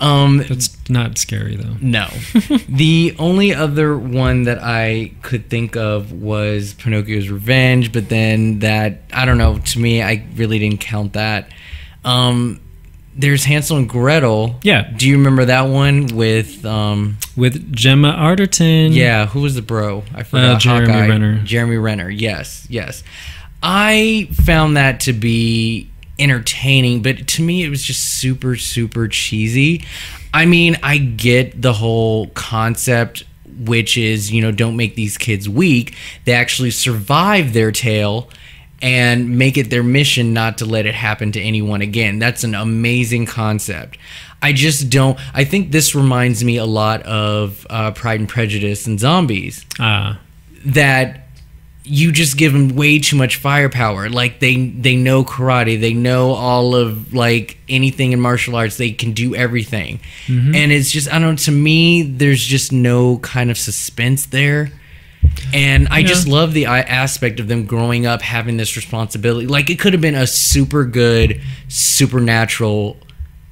Um, It's not scary though. no. the only other one that I could think of was Pinocchio's Revenge, but then that I don't know, to me I really didn't count that. Um there's Hansel and Gretel. Yeah. Do you remember that one with um With Gemma Arterton. yeah, who was the bro? I forgot. Uh, Jeremy Hawkeye. Renner. Jeremy Renner. Yes, yes. I found that to be entertaining, but to me it was just super super cheesy. I mean, I get the whole concept which is, you know, don't make these kids weak. They actually survive their tale and make it their mission not to let it happen to anyone again. That's an amazing concept. I just don't. I think this reminds me a lot of uh, Pride and Prejudice and zombies. Ah. That you just give them way too much firepower. Like they they know karate, they know all of like anything in martial arts. They can do everything, mm-hmm. and it's just I don't. know, To me, there's just no kind of suspense there. And I just love the aspect of them growing up having this responsibility. Like it could have been a super good supernatural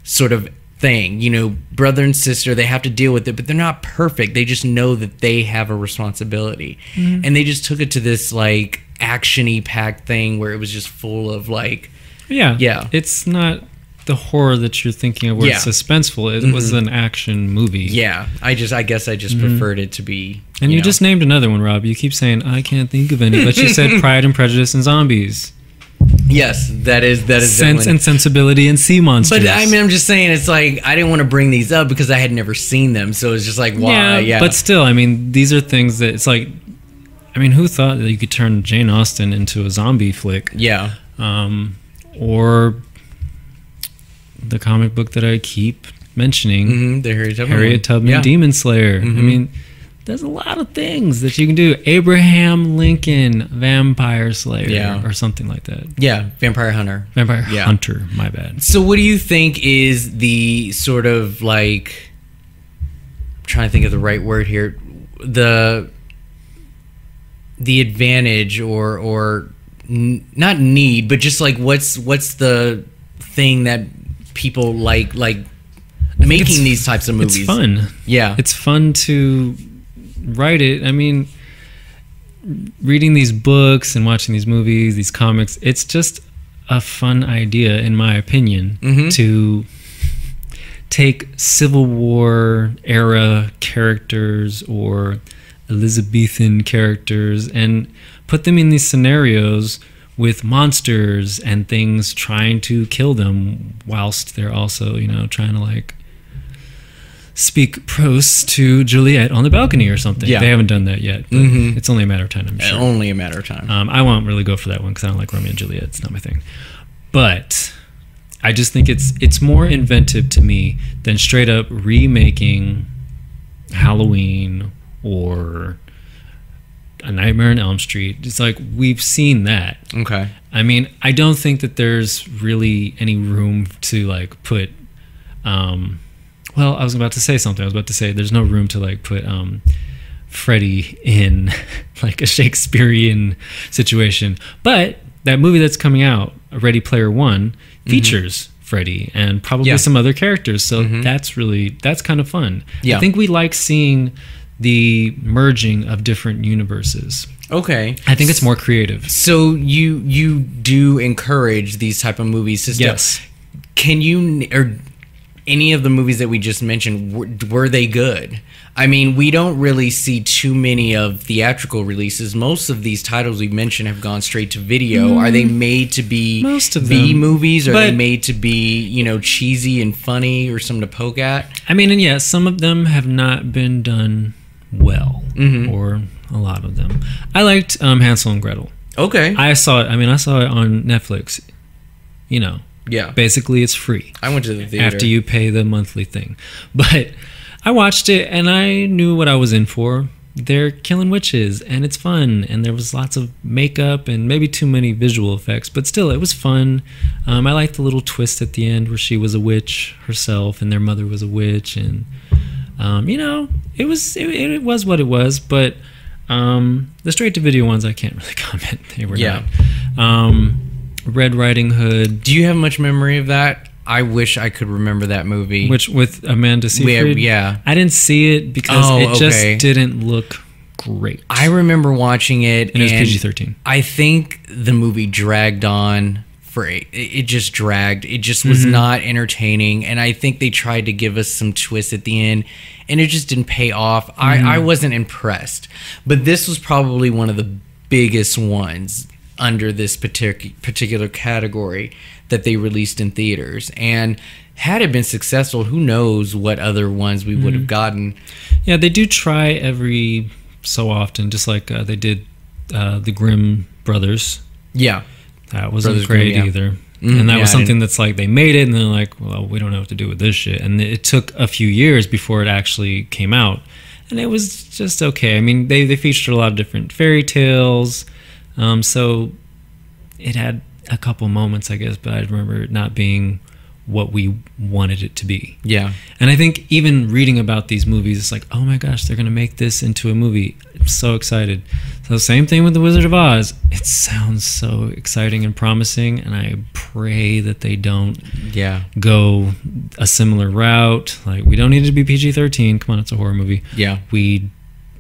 sort of thing. You know, brother and sister, they have to deal with it, but they're not perfect. They just know that they have a responsibility. Mm-hmm. And they just took it to this like actiony packed thing where it was just full of like Yeah. Yeah. It's not the horror that you're thinking of where it's suspenseful. It was mm-hmm. an action movie. yeah, I just I guess I just mm-hmm. preferred it to be And you, know. just named another one, Rob. You keep saying, I can't think of any, but you said Pride and Prejudice and Zombies. Yes, that is that is Sense definitely- and Sensibility and Sea Monsters. But I mean, I'm just saying, it's like I didn't want to bring these up because I had never seen them, so it's just like, why? Yeah, But still, I mean, these are things that it's like, I mean, who thought that you could turn Jane Austen into a zombie flick? yeah, Um, or the comic book that I keep mentioning, mm-hmm, the Harriet Tubman. Harriet. Tubman yeah. Demon Slayer. I Mhm. mean, there's a lot of things that you can do. Abraham Lincoln Vampire Slayer Yeah. or something like that. Yeah, Vampire Hunter. Vampire Yeah. Hunter, my bad. So, what do you think is the sort of like? I'm trying to think of the right word here. The the advantage or or n- not need, but just like what's what's the thing that people like like making these types of movies? It's fun. Yeah. It's fun to write it. I mean, reading these books and watching these movies, these comics, it's just a fun idea, in my opinion, Mhm. to take Civil War era characters or Elizabethan characters and put them in these scenarios with monsters and things trying to kill them whilst they're also, you know, trying to like speak prose to Juliet on the balcony or something. Yeah. They haven't done that yet. Mhm. It's only a matter of time, I'm sure. Only a matter of time. Um, I won't really go for that one because I don't like Romeo and Juliet. It's not my thing. But I just think it's it's more inventive to me than straight up remaking Halloween or A Nightmare on Elm Street. It's like we've seen that. okay. I mean, I don't think that there's really any room to like put. Um, well, I was about to say something. I was about to say there's no room to like put um, Freddy in like a Shakespearean situation. But that movie that's coming out, Ready Player One, features Freddy and probably Yeah. some other characters. So that's really that's kind of fun. Yeah. I think we like seeing the merging of different universes. Okay. I think it's more creative. So you you do encourage these type of movies to Yes. Can you or any of the movies that we just mentioned were, were they good? I mean, we don't really see too many of theatrical releases. Most of these titles we mentioned have gone straight to video. Are they made to be Mm. Most of B them. movies? Are they made to be you know cheesy and funny or something to poke at? I mean, and yeah, some of them have not been done well, Mm-hmm. or a lot of them. I liked um, Hansel and Gretel. Okay. I saw it. I mean, I saw it on Netflix. You know, yeah. basically it's free I went to the theater. after you pay the monthly thing. But I watched it and I knew what I was in for. They're killing witches and it's fun and there was lots of makeup and maybe too many visual effects, but still it was fun. Um, I liked the little twist at the end where she was a witch herself and their mother was a witch and um, you know it was it, it was what it was. But um, the straight to video ones I can't really comment. They were Yeah. not. Um, Red Riding Hood, Do you have much memory of that? I wish I could remember that movie. which with Amanda Seyfried. yeah. I didn't see it because Oh, it just okay. didn't look great. I remember watching it, and it was PG thirteen. I think the movie dragged on for it, it just dragged. It just Mm-hmm. was not entertaining, and I think they tried to give us some twists at the end, and it just didn't pay off. Mm-hmm. I, I wasn't impressed, but this was probably one of the biggest ones under this particular particular category that they released in theaters, and. Had it been successful, who knows what other ones we would Mm-hmm. have gotten. Yeah, they do try every so often, just like uh, they did uh, the Grimm brothers. Yeah, That wasn't Brothers great Grimm, yeah. either. Mm, and that yeah, was something that's like they made it, and they're like, well, we don't know what to do with this shit. And it took a few years before it actually came out, and it was just okay. I mean, they they featured a lot of different fairy tales, um, so it had a couple moments, I guess, but I remember it not being what we wanted it to be. yeah. And I think even reading about these movies, it's like, oh my gosh, they're gonna make this into a movie. I'm so excited. So same thing with the Wizard of Oz. It sounds so exciting and promising, and I pray that they don't Yeah. go a similar route. Like we don't need it to be PG-13. Come on, it's a horror movie. Yeah. We,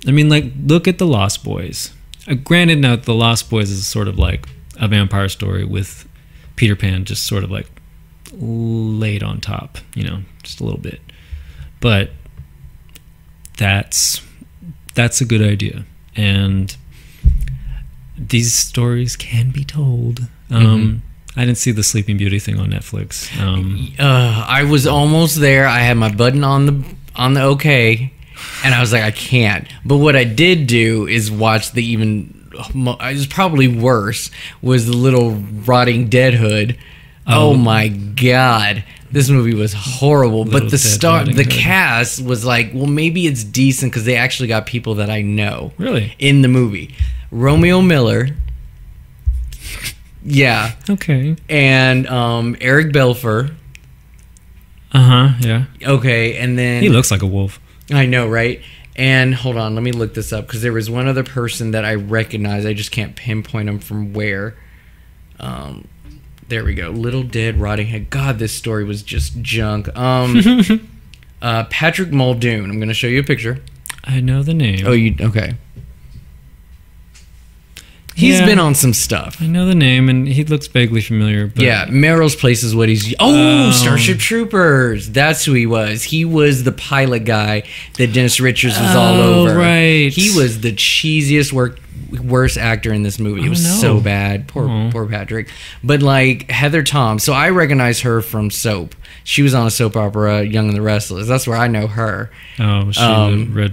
I mean, like look at the Lost Boys. Uh, granted, now the Lost Boys is sort of like a vampire story with Peter Pan just sort of like laid on top, you know, just a little bit. But that's that's a good idea, and these stories can be told. Um, I didn't see the Sleeping Beauty thing on Netflix. Um, Uh, I was almost there. I had my button on the on the okay, and I was like, I can't. But what I did do is watch the even. It was probably worse. Was the little rotting dead hood. Oh, Oh. my god, this movie was horrible. but the star, the Hood. cast was like, well, maybe it's decent because they actually got people that I know really? in the movie. Romeo Miller. Yeah, Okay. and um, Eric Balfour. Uh huh. Yeah. Okay, and then He looks like a wolf. I know, right? And hold on, let me look this up because there was one other person that I recognize. I just can't pinpoint them from where. Um, there we go. Little Dead Rotting Head. God, this story was just junk. Um, uh, Patrick Muldoon. I'm going to show you a picture. I know the name. Oh, you okay? He's Yeah. been on some stuff. I know the name, and he looks vaguely familiar. But yeah, Melrose Place is what he's. Oh, Oh. Starship Troopers. That's who he was. He was the pilot guy that Denise Richards was all Oh, over. right. He was the cheesiest work, worst actor in this movie. It Oh, was no. so bad. Poor, poor Patrick. But like Heather Tom. So I recognize her from Soap. She was on a soap opera, Young and the Restless. That's where I know her. Oh, she Um, read.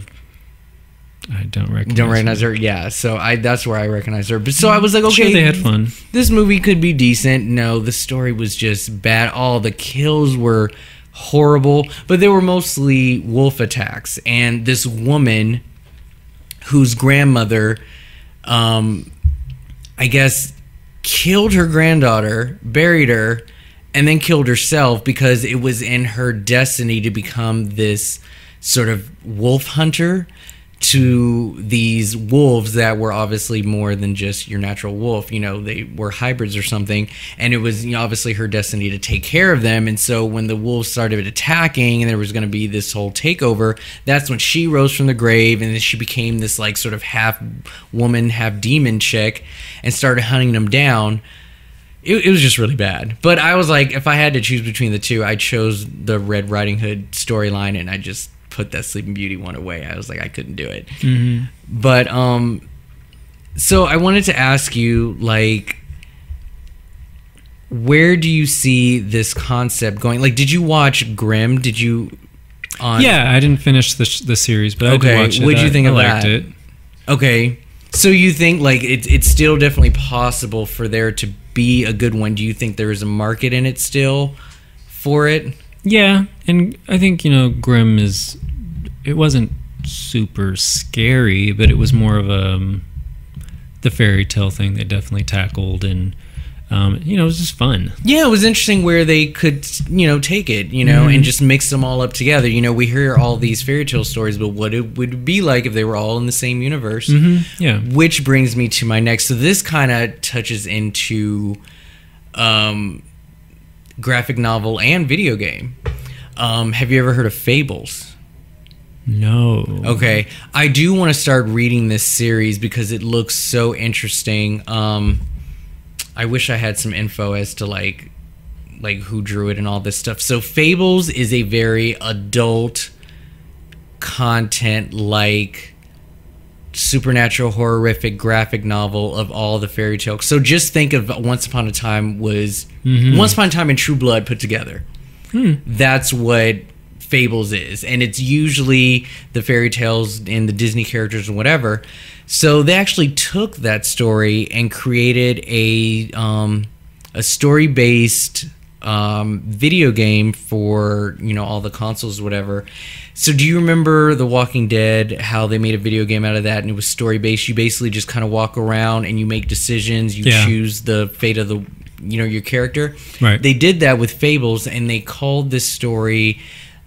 I don't recognize. Don't recognize her. Yeah. So I that's where I recognize her. But so I was like, Sure, okay, they had fun. this movie could be decent. No, the story was just bad. All the kills were horrible, but they were mostly wolf attacks. And this woman whose grandmother, um, I guess, killed her granddaughter, buried her, and then killed herself because it was in her destiny to become this sort of wolf hunter to these wolves that were obviously more than just your natural wolf. You know, they were hybrids or something, and it was you know, obviously her destiny to take care of them. And so when the wolves started attacking, and there was going to be this whole takeover, that's when she rose from the grave, and then she became this like sort of half woman, half demon chick, and started hunting them down. It, it was just really bad. But I was like, if I had to choose between the two, I chose the Red Riding Hood storyline, and I just put that Sleeping Beauty one away. I was like, I couldn't do it. Mm-hmm. But um, so I wanted to ask you, like, where do you see this concept going? Like, did you watch Grimm? Did you? On, Yeah, I didn't finish the, sh- the series, but I Okay, did watch it. what'd you think I of liked that? it. Okay. So you think like it's it's still definitely possible for there to be a good one? Do you think there is a market in it still for it? Yeah, and I think you know Grimm is. It wasn't super scary, but it was more of a um, the fairy tale thing they definitely tackled, and um, you know it was just fun. Yeah, it was interesting where they could, you know, take it, you know, and just mix them all up together. You know, we hear all these fairy tale stories, but what it would be like if they were all in the same universe. Yeah, Which brings me to my next. So this kind of touches into um, graphic novel and video game. Um, have you ever heard of Fables? no. Okay, I do want to start reading this series because it looks so interesting. Um, I wish I had some info as to like like who drew it and all this stuff. So Fables is a very adult content like supernatural horrific graphic novel of all the fairy tales. So just think of Once Upon a Time was Once Upon a Time in True Blood put together. That's what Fables is, and it's usually the fairy tales and the Disney characters and whatever. So they actually took that story and created a um, a story based um, video game for you know all the consoles, or whatever. So do you remember The Walking Dead? How they made a video game out of that, and it was story based. You basically just kind of walk around and you make decisions. You Yeah. choose the fate of the you know your character. Right. They did that with Fables, and they called this story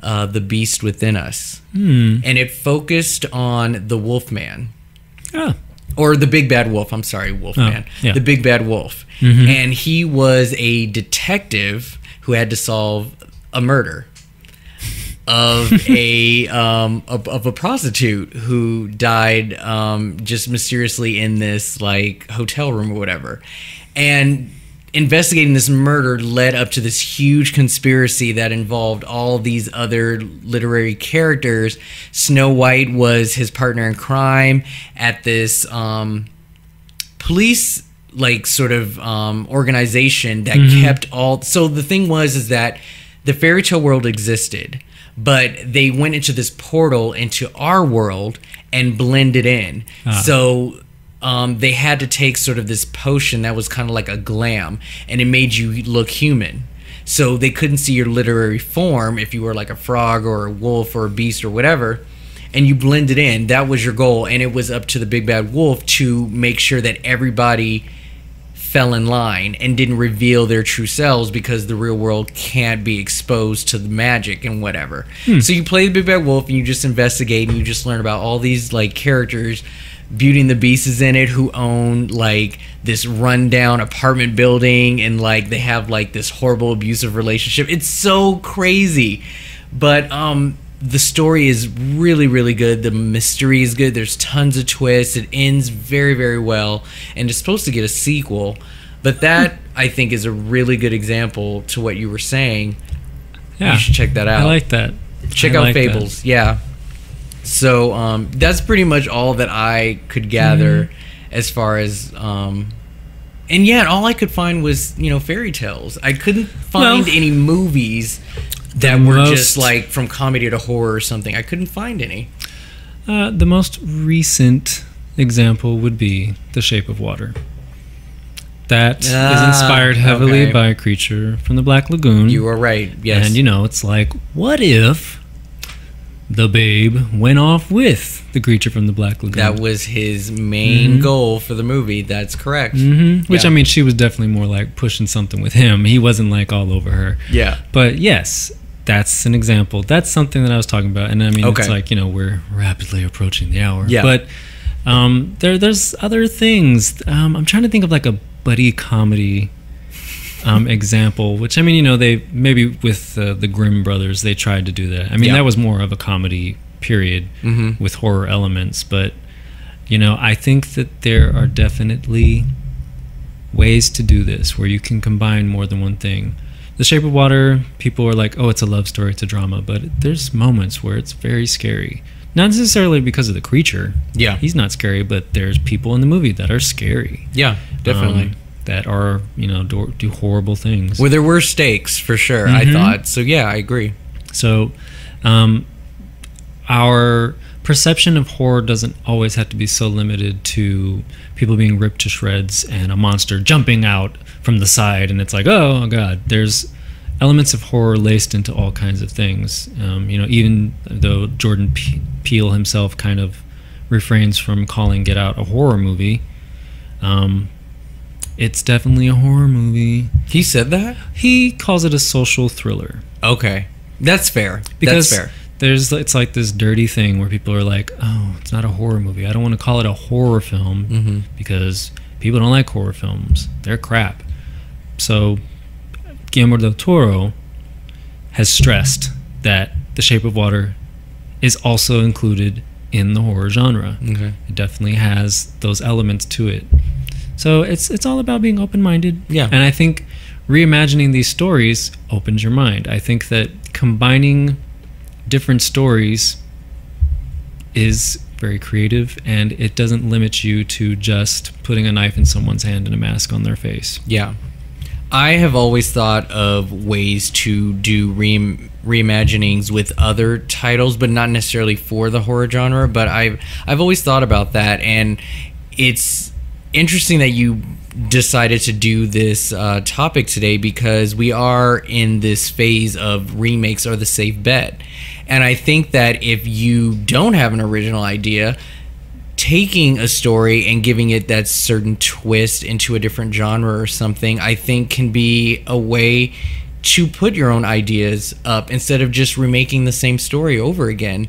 uh, "The Beast Within Us," Hmm. and it focused on the Wolfman Ah, or the big bad wolf. I'm sorry, Wolfman. Oh, yeah. The big bad wolf, Mhm. and he was a detective who had to solve a murder of a um of, of a prostitute who died um just mysteriously in this like hotel room or whatever, and investigating this murder led up to this huge conspiracy that involved all these other literary characters. Snow White was his partner in crime at this um, police like sort of um, organization that kept all. So the thing was is that the fairy tale world existed, but they went into this portal into our world and blended in. So um, they had to take sort of this potion that was kind of like a glam, and it made you look human. So they couldn't see your literary form if you were like a frog or a wolf or a beast or whatever. And you blended in. That was your goal, and it was up to the big bad wolf to make sure that everybody fell in line and didn't reveal their true selves because the real world can't be exposed to the magic and whatever. So you play the Big Bad Wolf and you just investigate and you just learn about all these like characters. Beauty and the Beast is in it who own like this rundown apartment building and like they have like this horrible abusive relationship. It's so crazy. But um the story is really really good the mystery is good there's tons of twists it ends very very well and it's supposed to get a sequel but that i think is a really good example to what you were saying yeah. you should check that out I like that. check I out like that. fables yeah so um, that's pretty much all that i could gather Mm-hmm. as far as um, and yet all i could find was you know fairy tales i couldn't find Well, any movies that were most- just like from comedy to horror or something i couldn't find any Uh, the most recent example would be The Shape of Water. That is Ah, inspired heavily okay. by a creature from the Black Lagoon. you were right yes And you know, it's like, what if the babe went off with the creature from the Black Lagoon? that was his main goal for the movie that's correct hmm Which Yeah. I mean, she was definitely more like pushing something with him. He wasn't like all over her. yeah But yes, that's an example. That's something that I was talking about. And I mean, Okay. it's like you know we're rapidly approaching the hour. Yeah. But um, there, there's other things. Um, I'm trying to think of like a buddy comedy um, example. Which I mean, you know, they maybe with uh, the Grimm brothers they tried to do that. I mean, Yeah. that was more of a comedy period Mhm. with horror elements. But you know, I think that there are definitely ways to do this where you can combine more than one thing. The Shape of Water, people are like, oh, it's a love story, it's a drama, but there's moments where it's very scary. Not necessarily because of the creature. Yeah. He's not scary, but there's people in the movie that are scary. Yeah, definitely. um, that are, you know, do, do horrible things. well, there were stakes for sure. I Mhm. thought so. Yeah, I agree. So, um, our perception of horror doesn't always have to be so limited to people being ripped to shreds and a monster jumping out from the side, and it's like, oh god. There's elements of horror laced into all kinds of things. Um, you know, even though Jordan P- Peele himself kind of refrains from calling Get Out a horror movie. Um, it's definitely a horror movie. He said that. He calls it a social thriller Okay, that's fair. because that's fair. there's it's like this dirty thing where people are like, "Oh, it's not a horror movie. I don't want to call it a horror film Mm-hmm. because people don't like horror films. They're crap." So, Guillermo del Toro has stressed that The Shape of Water is also included in the horror genre. Okay. It definitely has those elements to it. So it's it's all about being open minded. Yeah. And I think reimagining these stories opens your mind. I think that combining different stories is very creative and it doesn't limit you to just putting a knife in someone's hand and a mask on their face. Yeah. I have always thought of ways to do re- reimaginings with other titles, but not necessarily for the horror genre. But I've I've always thought about that, and it's interesting that you decided to do this uh, topic today because we are in this phase of remakes are the safe bet, and I think that if you don't have an original idea, taking a story and giving it that certain twist into a different genre or something, I think can be a way to put your own ideas up instead of just remaking the same story over again.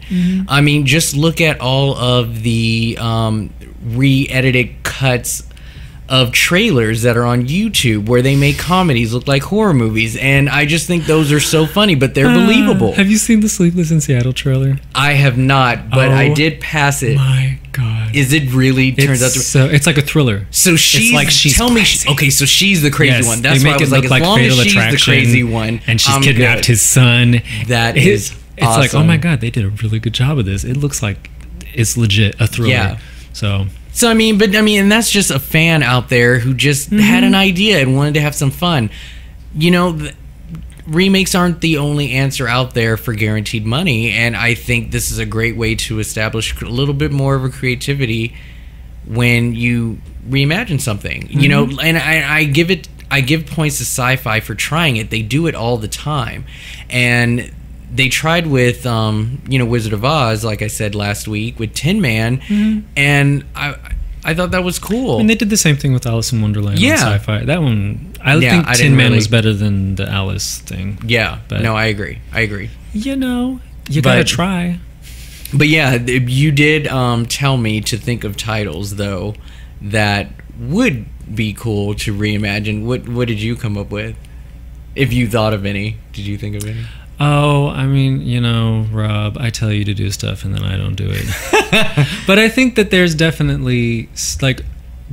I mean, just look at all of the um, re edited cuts of trailers that are on YouTube where they make comedies look like horror movies. And I just think those are so funny, but they're believable. Uh, have you seen the Sleepless in Seattle trailer? I have not, but I Oh did pass it. My God. Is it really turns out it's, to so, it's like a thriller. So she's like she's tell me. crazy. Okay, so she's the crazy Yes, one. That's why I was like, as long Fatal as she's the crazy one, and she's I'm kidnapped good. his son. That It- is It's like, oh my god, they did a really good job of this. It looks like it's legit a thriller. Yeah. So So I mean, but I mean, and that's just a fan out there who just Mm-hmm. had an idea and wanted to have some fun. You know, th- remakes aren't the only answer out there for guaranteed money, and I think this is a great way to establish a little bit more of a creativity when you reimagine something. You know, Mm-hmm. and I, I give it. I give points to sci-fi for trying it. They do it all the time, and they tried with um, you know Wizard of Oz, like I said last week, with Tin Man, and I I thought that was cool. and they did the same thing with Alice in Wonderland Yeah. on sci-fi. That one, I Yeah, think I Tin Man really- was better than the Alice thing. yeah, but- no, I agree. I agree. You know, you gotta try. But yeah, you did um, tell me to think of titles though that would be cool to reimagine. What what did you come up with? If you thought of any, did you think of any? Oh, I mean, you know, Rob, I tell you to do stuff and then I don't do it. but I think that there's definitely like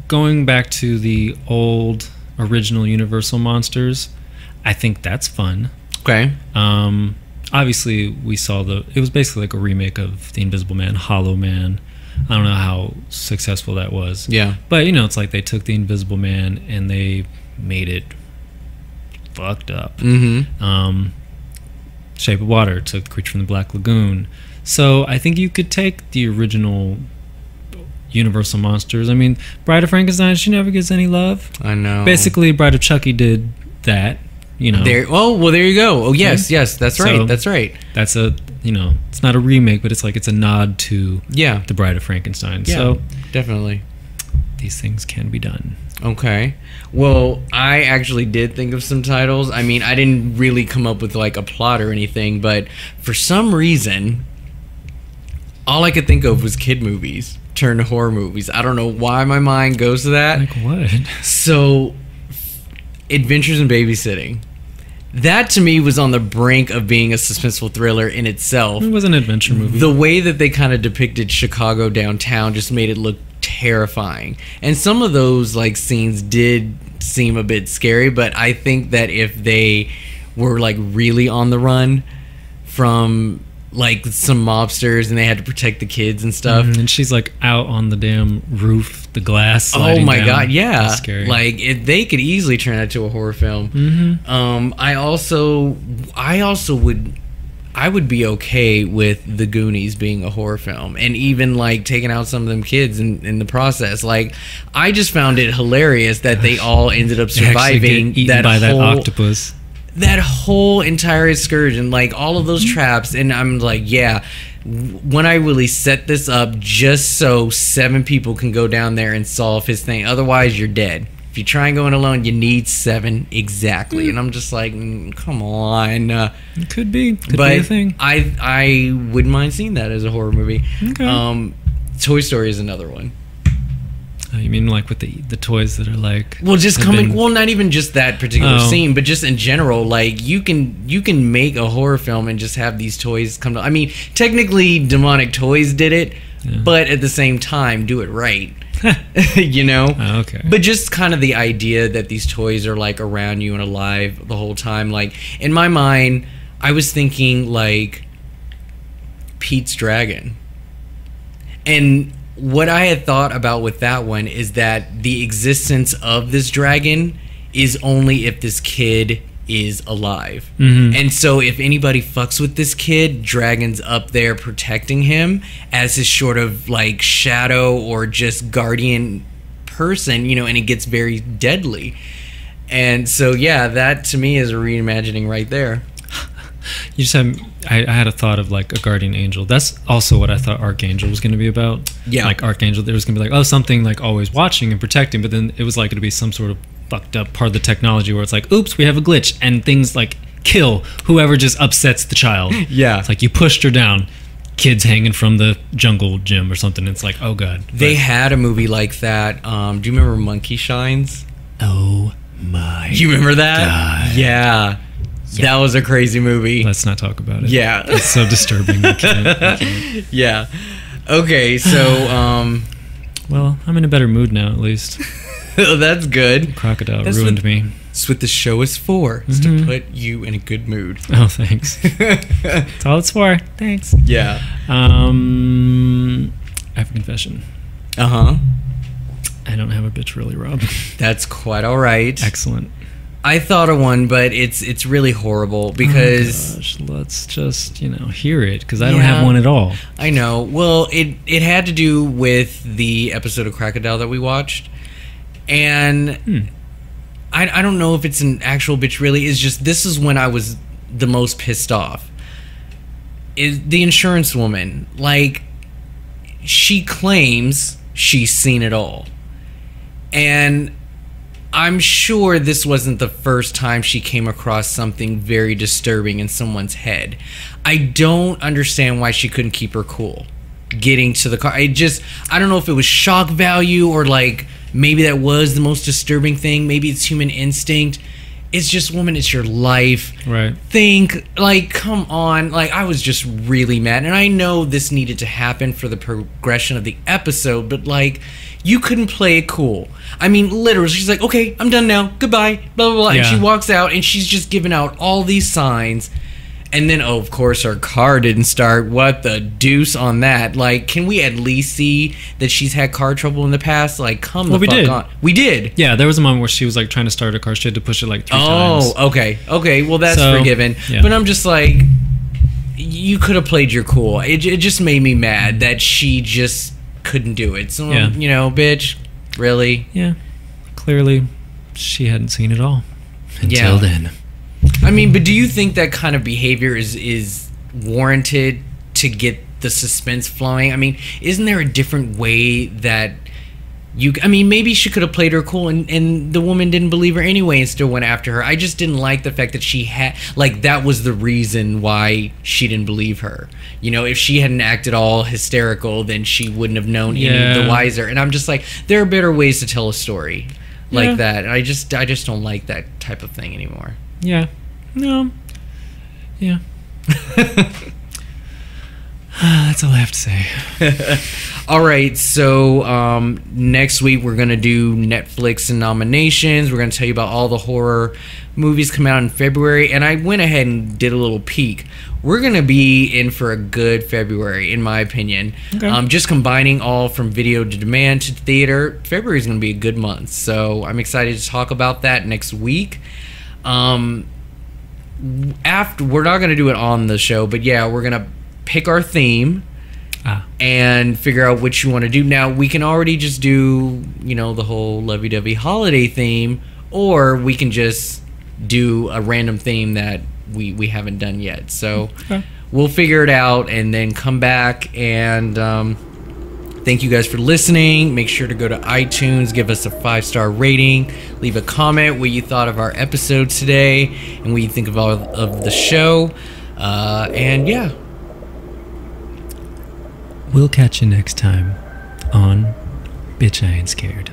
going back to the old original Universal monsters. I think that's fun. Okay. Um, obviously, we saw the. It was basically like a remake of the Invisible Man, Hollow Man. I don't know how successful that was. Yeah. But you know, it's like they took the Invisible Man and they made it fucked up. Mm-hmm. Um, Shape of Water took Creature from the Black Lagoon. So I think you could take the original Universal monsters. I mean, Bride of Frankenstein, she never gets any love. I know. Basically, Bride of Chucky did that. You know, There. Oh well, there you go. Oh yes, yes, that's right. So- that's right. that's a you know, it's not a remake, but it's like it's a nod to Yeah. the Bride of Frankenstein. Yeah. So definitely. these things can be done. Okay. Well, I actually did think of some titles. I mean, I didn't really come up with like a plot or anything, but for some reason, all I could think of was kid movies turned to horror movies. I don't know why my mind goes to that. Like what? So, Adventures in Babysitting. That to me was on the brink of being a suspenseful thriller in itself. It was an adventure movie. The way that they kind of depicted Chicago downtown just made it look terrifying. And some of those like scenes did seem a bit scary, but I think that if they were like really on the run from like some mobsters and they had to protect the kids and stuff. Mhm, and she's like out on the damn roof, the glass. Oh my down. god, yeah. That's scary. Like it, they could easily turn that to a horror film. Mhm. Um, I also, I also would, I would be okay with the Goonies being a horror film, and even like taking out some of them kids in, in the process. Like, I just found it hilarious that they all ended up surviving eaten that by that whole octopus. that whole entire excursion, like all of those traps, and I'm like, yeah, when I really set this up just so seven people can go down there and solve his thing. Otherwise, you're dead. If you try and go in alone, you need seven exactly. And I'm just like, mm, come on. Uh, It could be. Could but be a thing. I I wouldn't mind seeing that as a horror movie. Okay. Um, Toy Story is another one. Oh, you mean like with the the toys that are like? Well, just coming. been- Well, not even just that particular Oh. scene, but just in general. Like you can you can make a horror film and just have these toys come to. I mean, technically, demonic toys did it, Yeah. but at the same time, do it right. you know. Oh, okay. But just kind of the idea that these toys are like around you and alive the whole time. Like in my mind, I was thinking like Pete's Dragon. And what I had thought about with that one is that the existence of this dragon is only if this kid is alive. Mhm. And so if anybody fucks with this kid, Dragon's up there protecting him as his sort of like shadow or just guardian person, you know, and it gets very deadly. And so yeah, that to me is a reimagining right there. You just had I, I had a thought of like a guardian angel. That's also what I thought Arkangel was going to be about. Yeah. like Arkangel, there was going to be like oh something like always watching and protecting, but then it was like going to be some sort of fucked up part of the technology where it's like oops we have a glitch and things like kill whoever just upsets the child. Yeah. it's like you pushed her down. Kids hanging from the jungle gym or something. It's like, oh god. They had a movie like that. Um, do you remember Monkey Shines? oh my. You remember that? God. Yeah. That was a crazy movie. Let's not talk about it. Yeah. it's so disturbing. I can't, I can't. yeah. Okay, so um Well, I'm in a better mood now. At least that's good. crocodile That's ruined what- me. That's what the show is for, is to Mhm. put you in a good mood. Oh, thanks. That's all it's for. Thanks. yeah. Um, I have a confession. Uh-huh. I don't have a bitch really, Rob. That's quite all right. Excellent. I thought of one, but it's it's really horrible because oh gosh, let's just you know hear it because I don't have one at all. I know. Well, it it had to do with the episode of Crocodile that we watched, and Hmm. I I don't know if it's an actual bitch. Really, it's just this is when I was the most pissed off. Is the insurance woman like? She claims she's seen it all, and I'm sure this wasn't the first time she came across something very disturbing in someone's head. I don't understand why she couldn't keep her cool getting to the car. I just I don't know if it was shock value or like maybe that was the most disturbing thing. Maybe it's human instinct. It's just woman, it's your life. Right. think like come on. Like i was just really mad. And i know this needed to happen for the progression of the episode but like you couldn't play it cool. I mean literally she's like okay i'm done now. Goodbye. Blah blah blah. And she walks out and she's just giving out all these signs and then oh, of course her car didn't start what the deuce on that like can we at least see that she's had car trouble in the past like come Well, the we fuck did. on we did Yeah, there was a moment where she was like trying to start a car. She had to push it like three oh, times. Oh, okay, okay. Well, that's So, forgiven. yeah. But I'm just like, you could have played your cool. It, it just made me mad that she just couldn't do it. So Yeah. you know, bitch, really? Yeah. Clearly, she hadn't seen it all Yeah. until then. I mean, but do you think that kind of behavior is is warranted to get the suspense flowing? I mean, isn't there a different way that you i mean maybe she could have played her cool and, and the woman didn't believe her anyway and still went after her i just didn't like the fact that she had like that was the reason why she didn't believe her you know if she hadn't acted all hysterical then she wouldn't have known any Yeah. the wiser and i'm just like there are better ways to tell a story like Yeah. that i just i just don't like that type of thing anymore Yeah. No. Yeah. That's all I have to say. All right, so um, next week we're gonna do Netflix and nominations. We're gonna tell you about all the horror movies coming out in February, and I went ahead and did a little peek. We're gonna be in for a good February, in my opinion. Okay. Um, just combining all from video to demand to theater, February is gonna be a good month. So I'm excited to talk about that next week. Um, after we're not gonna do it on the show, but yeah, we're gonna pick our theme Ah. and figure out what you want to do. Now we can already just do, you know, the whole lovey-dovey holiday theme, or we can just do a random theme that we we haven't done yet. So Okay. we'll figure it out and then come back and um, thank you guys for listening. Make sure to go to iTunes, give us a five star rating, leave a comment what you thought of our episode today and what you think of all of the show. Uh, and yeah, We'll catch you next time on Bitch I Ain't Scared.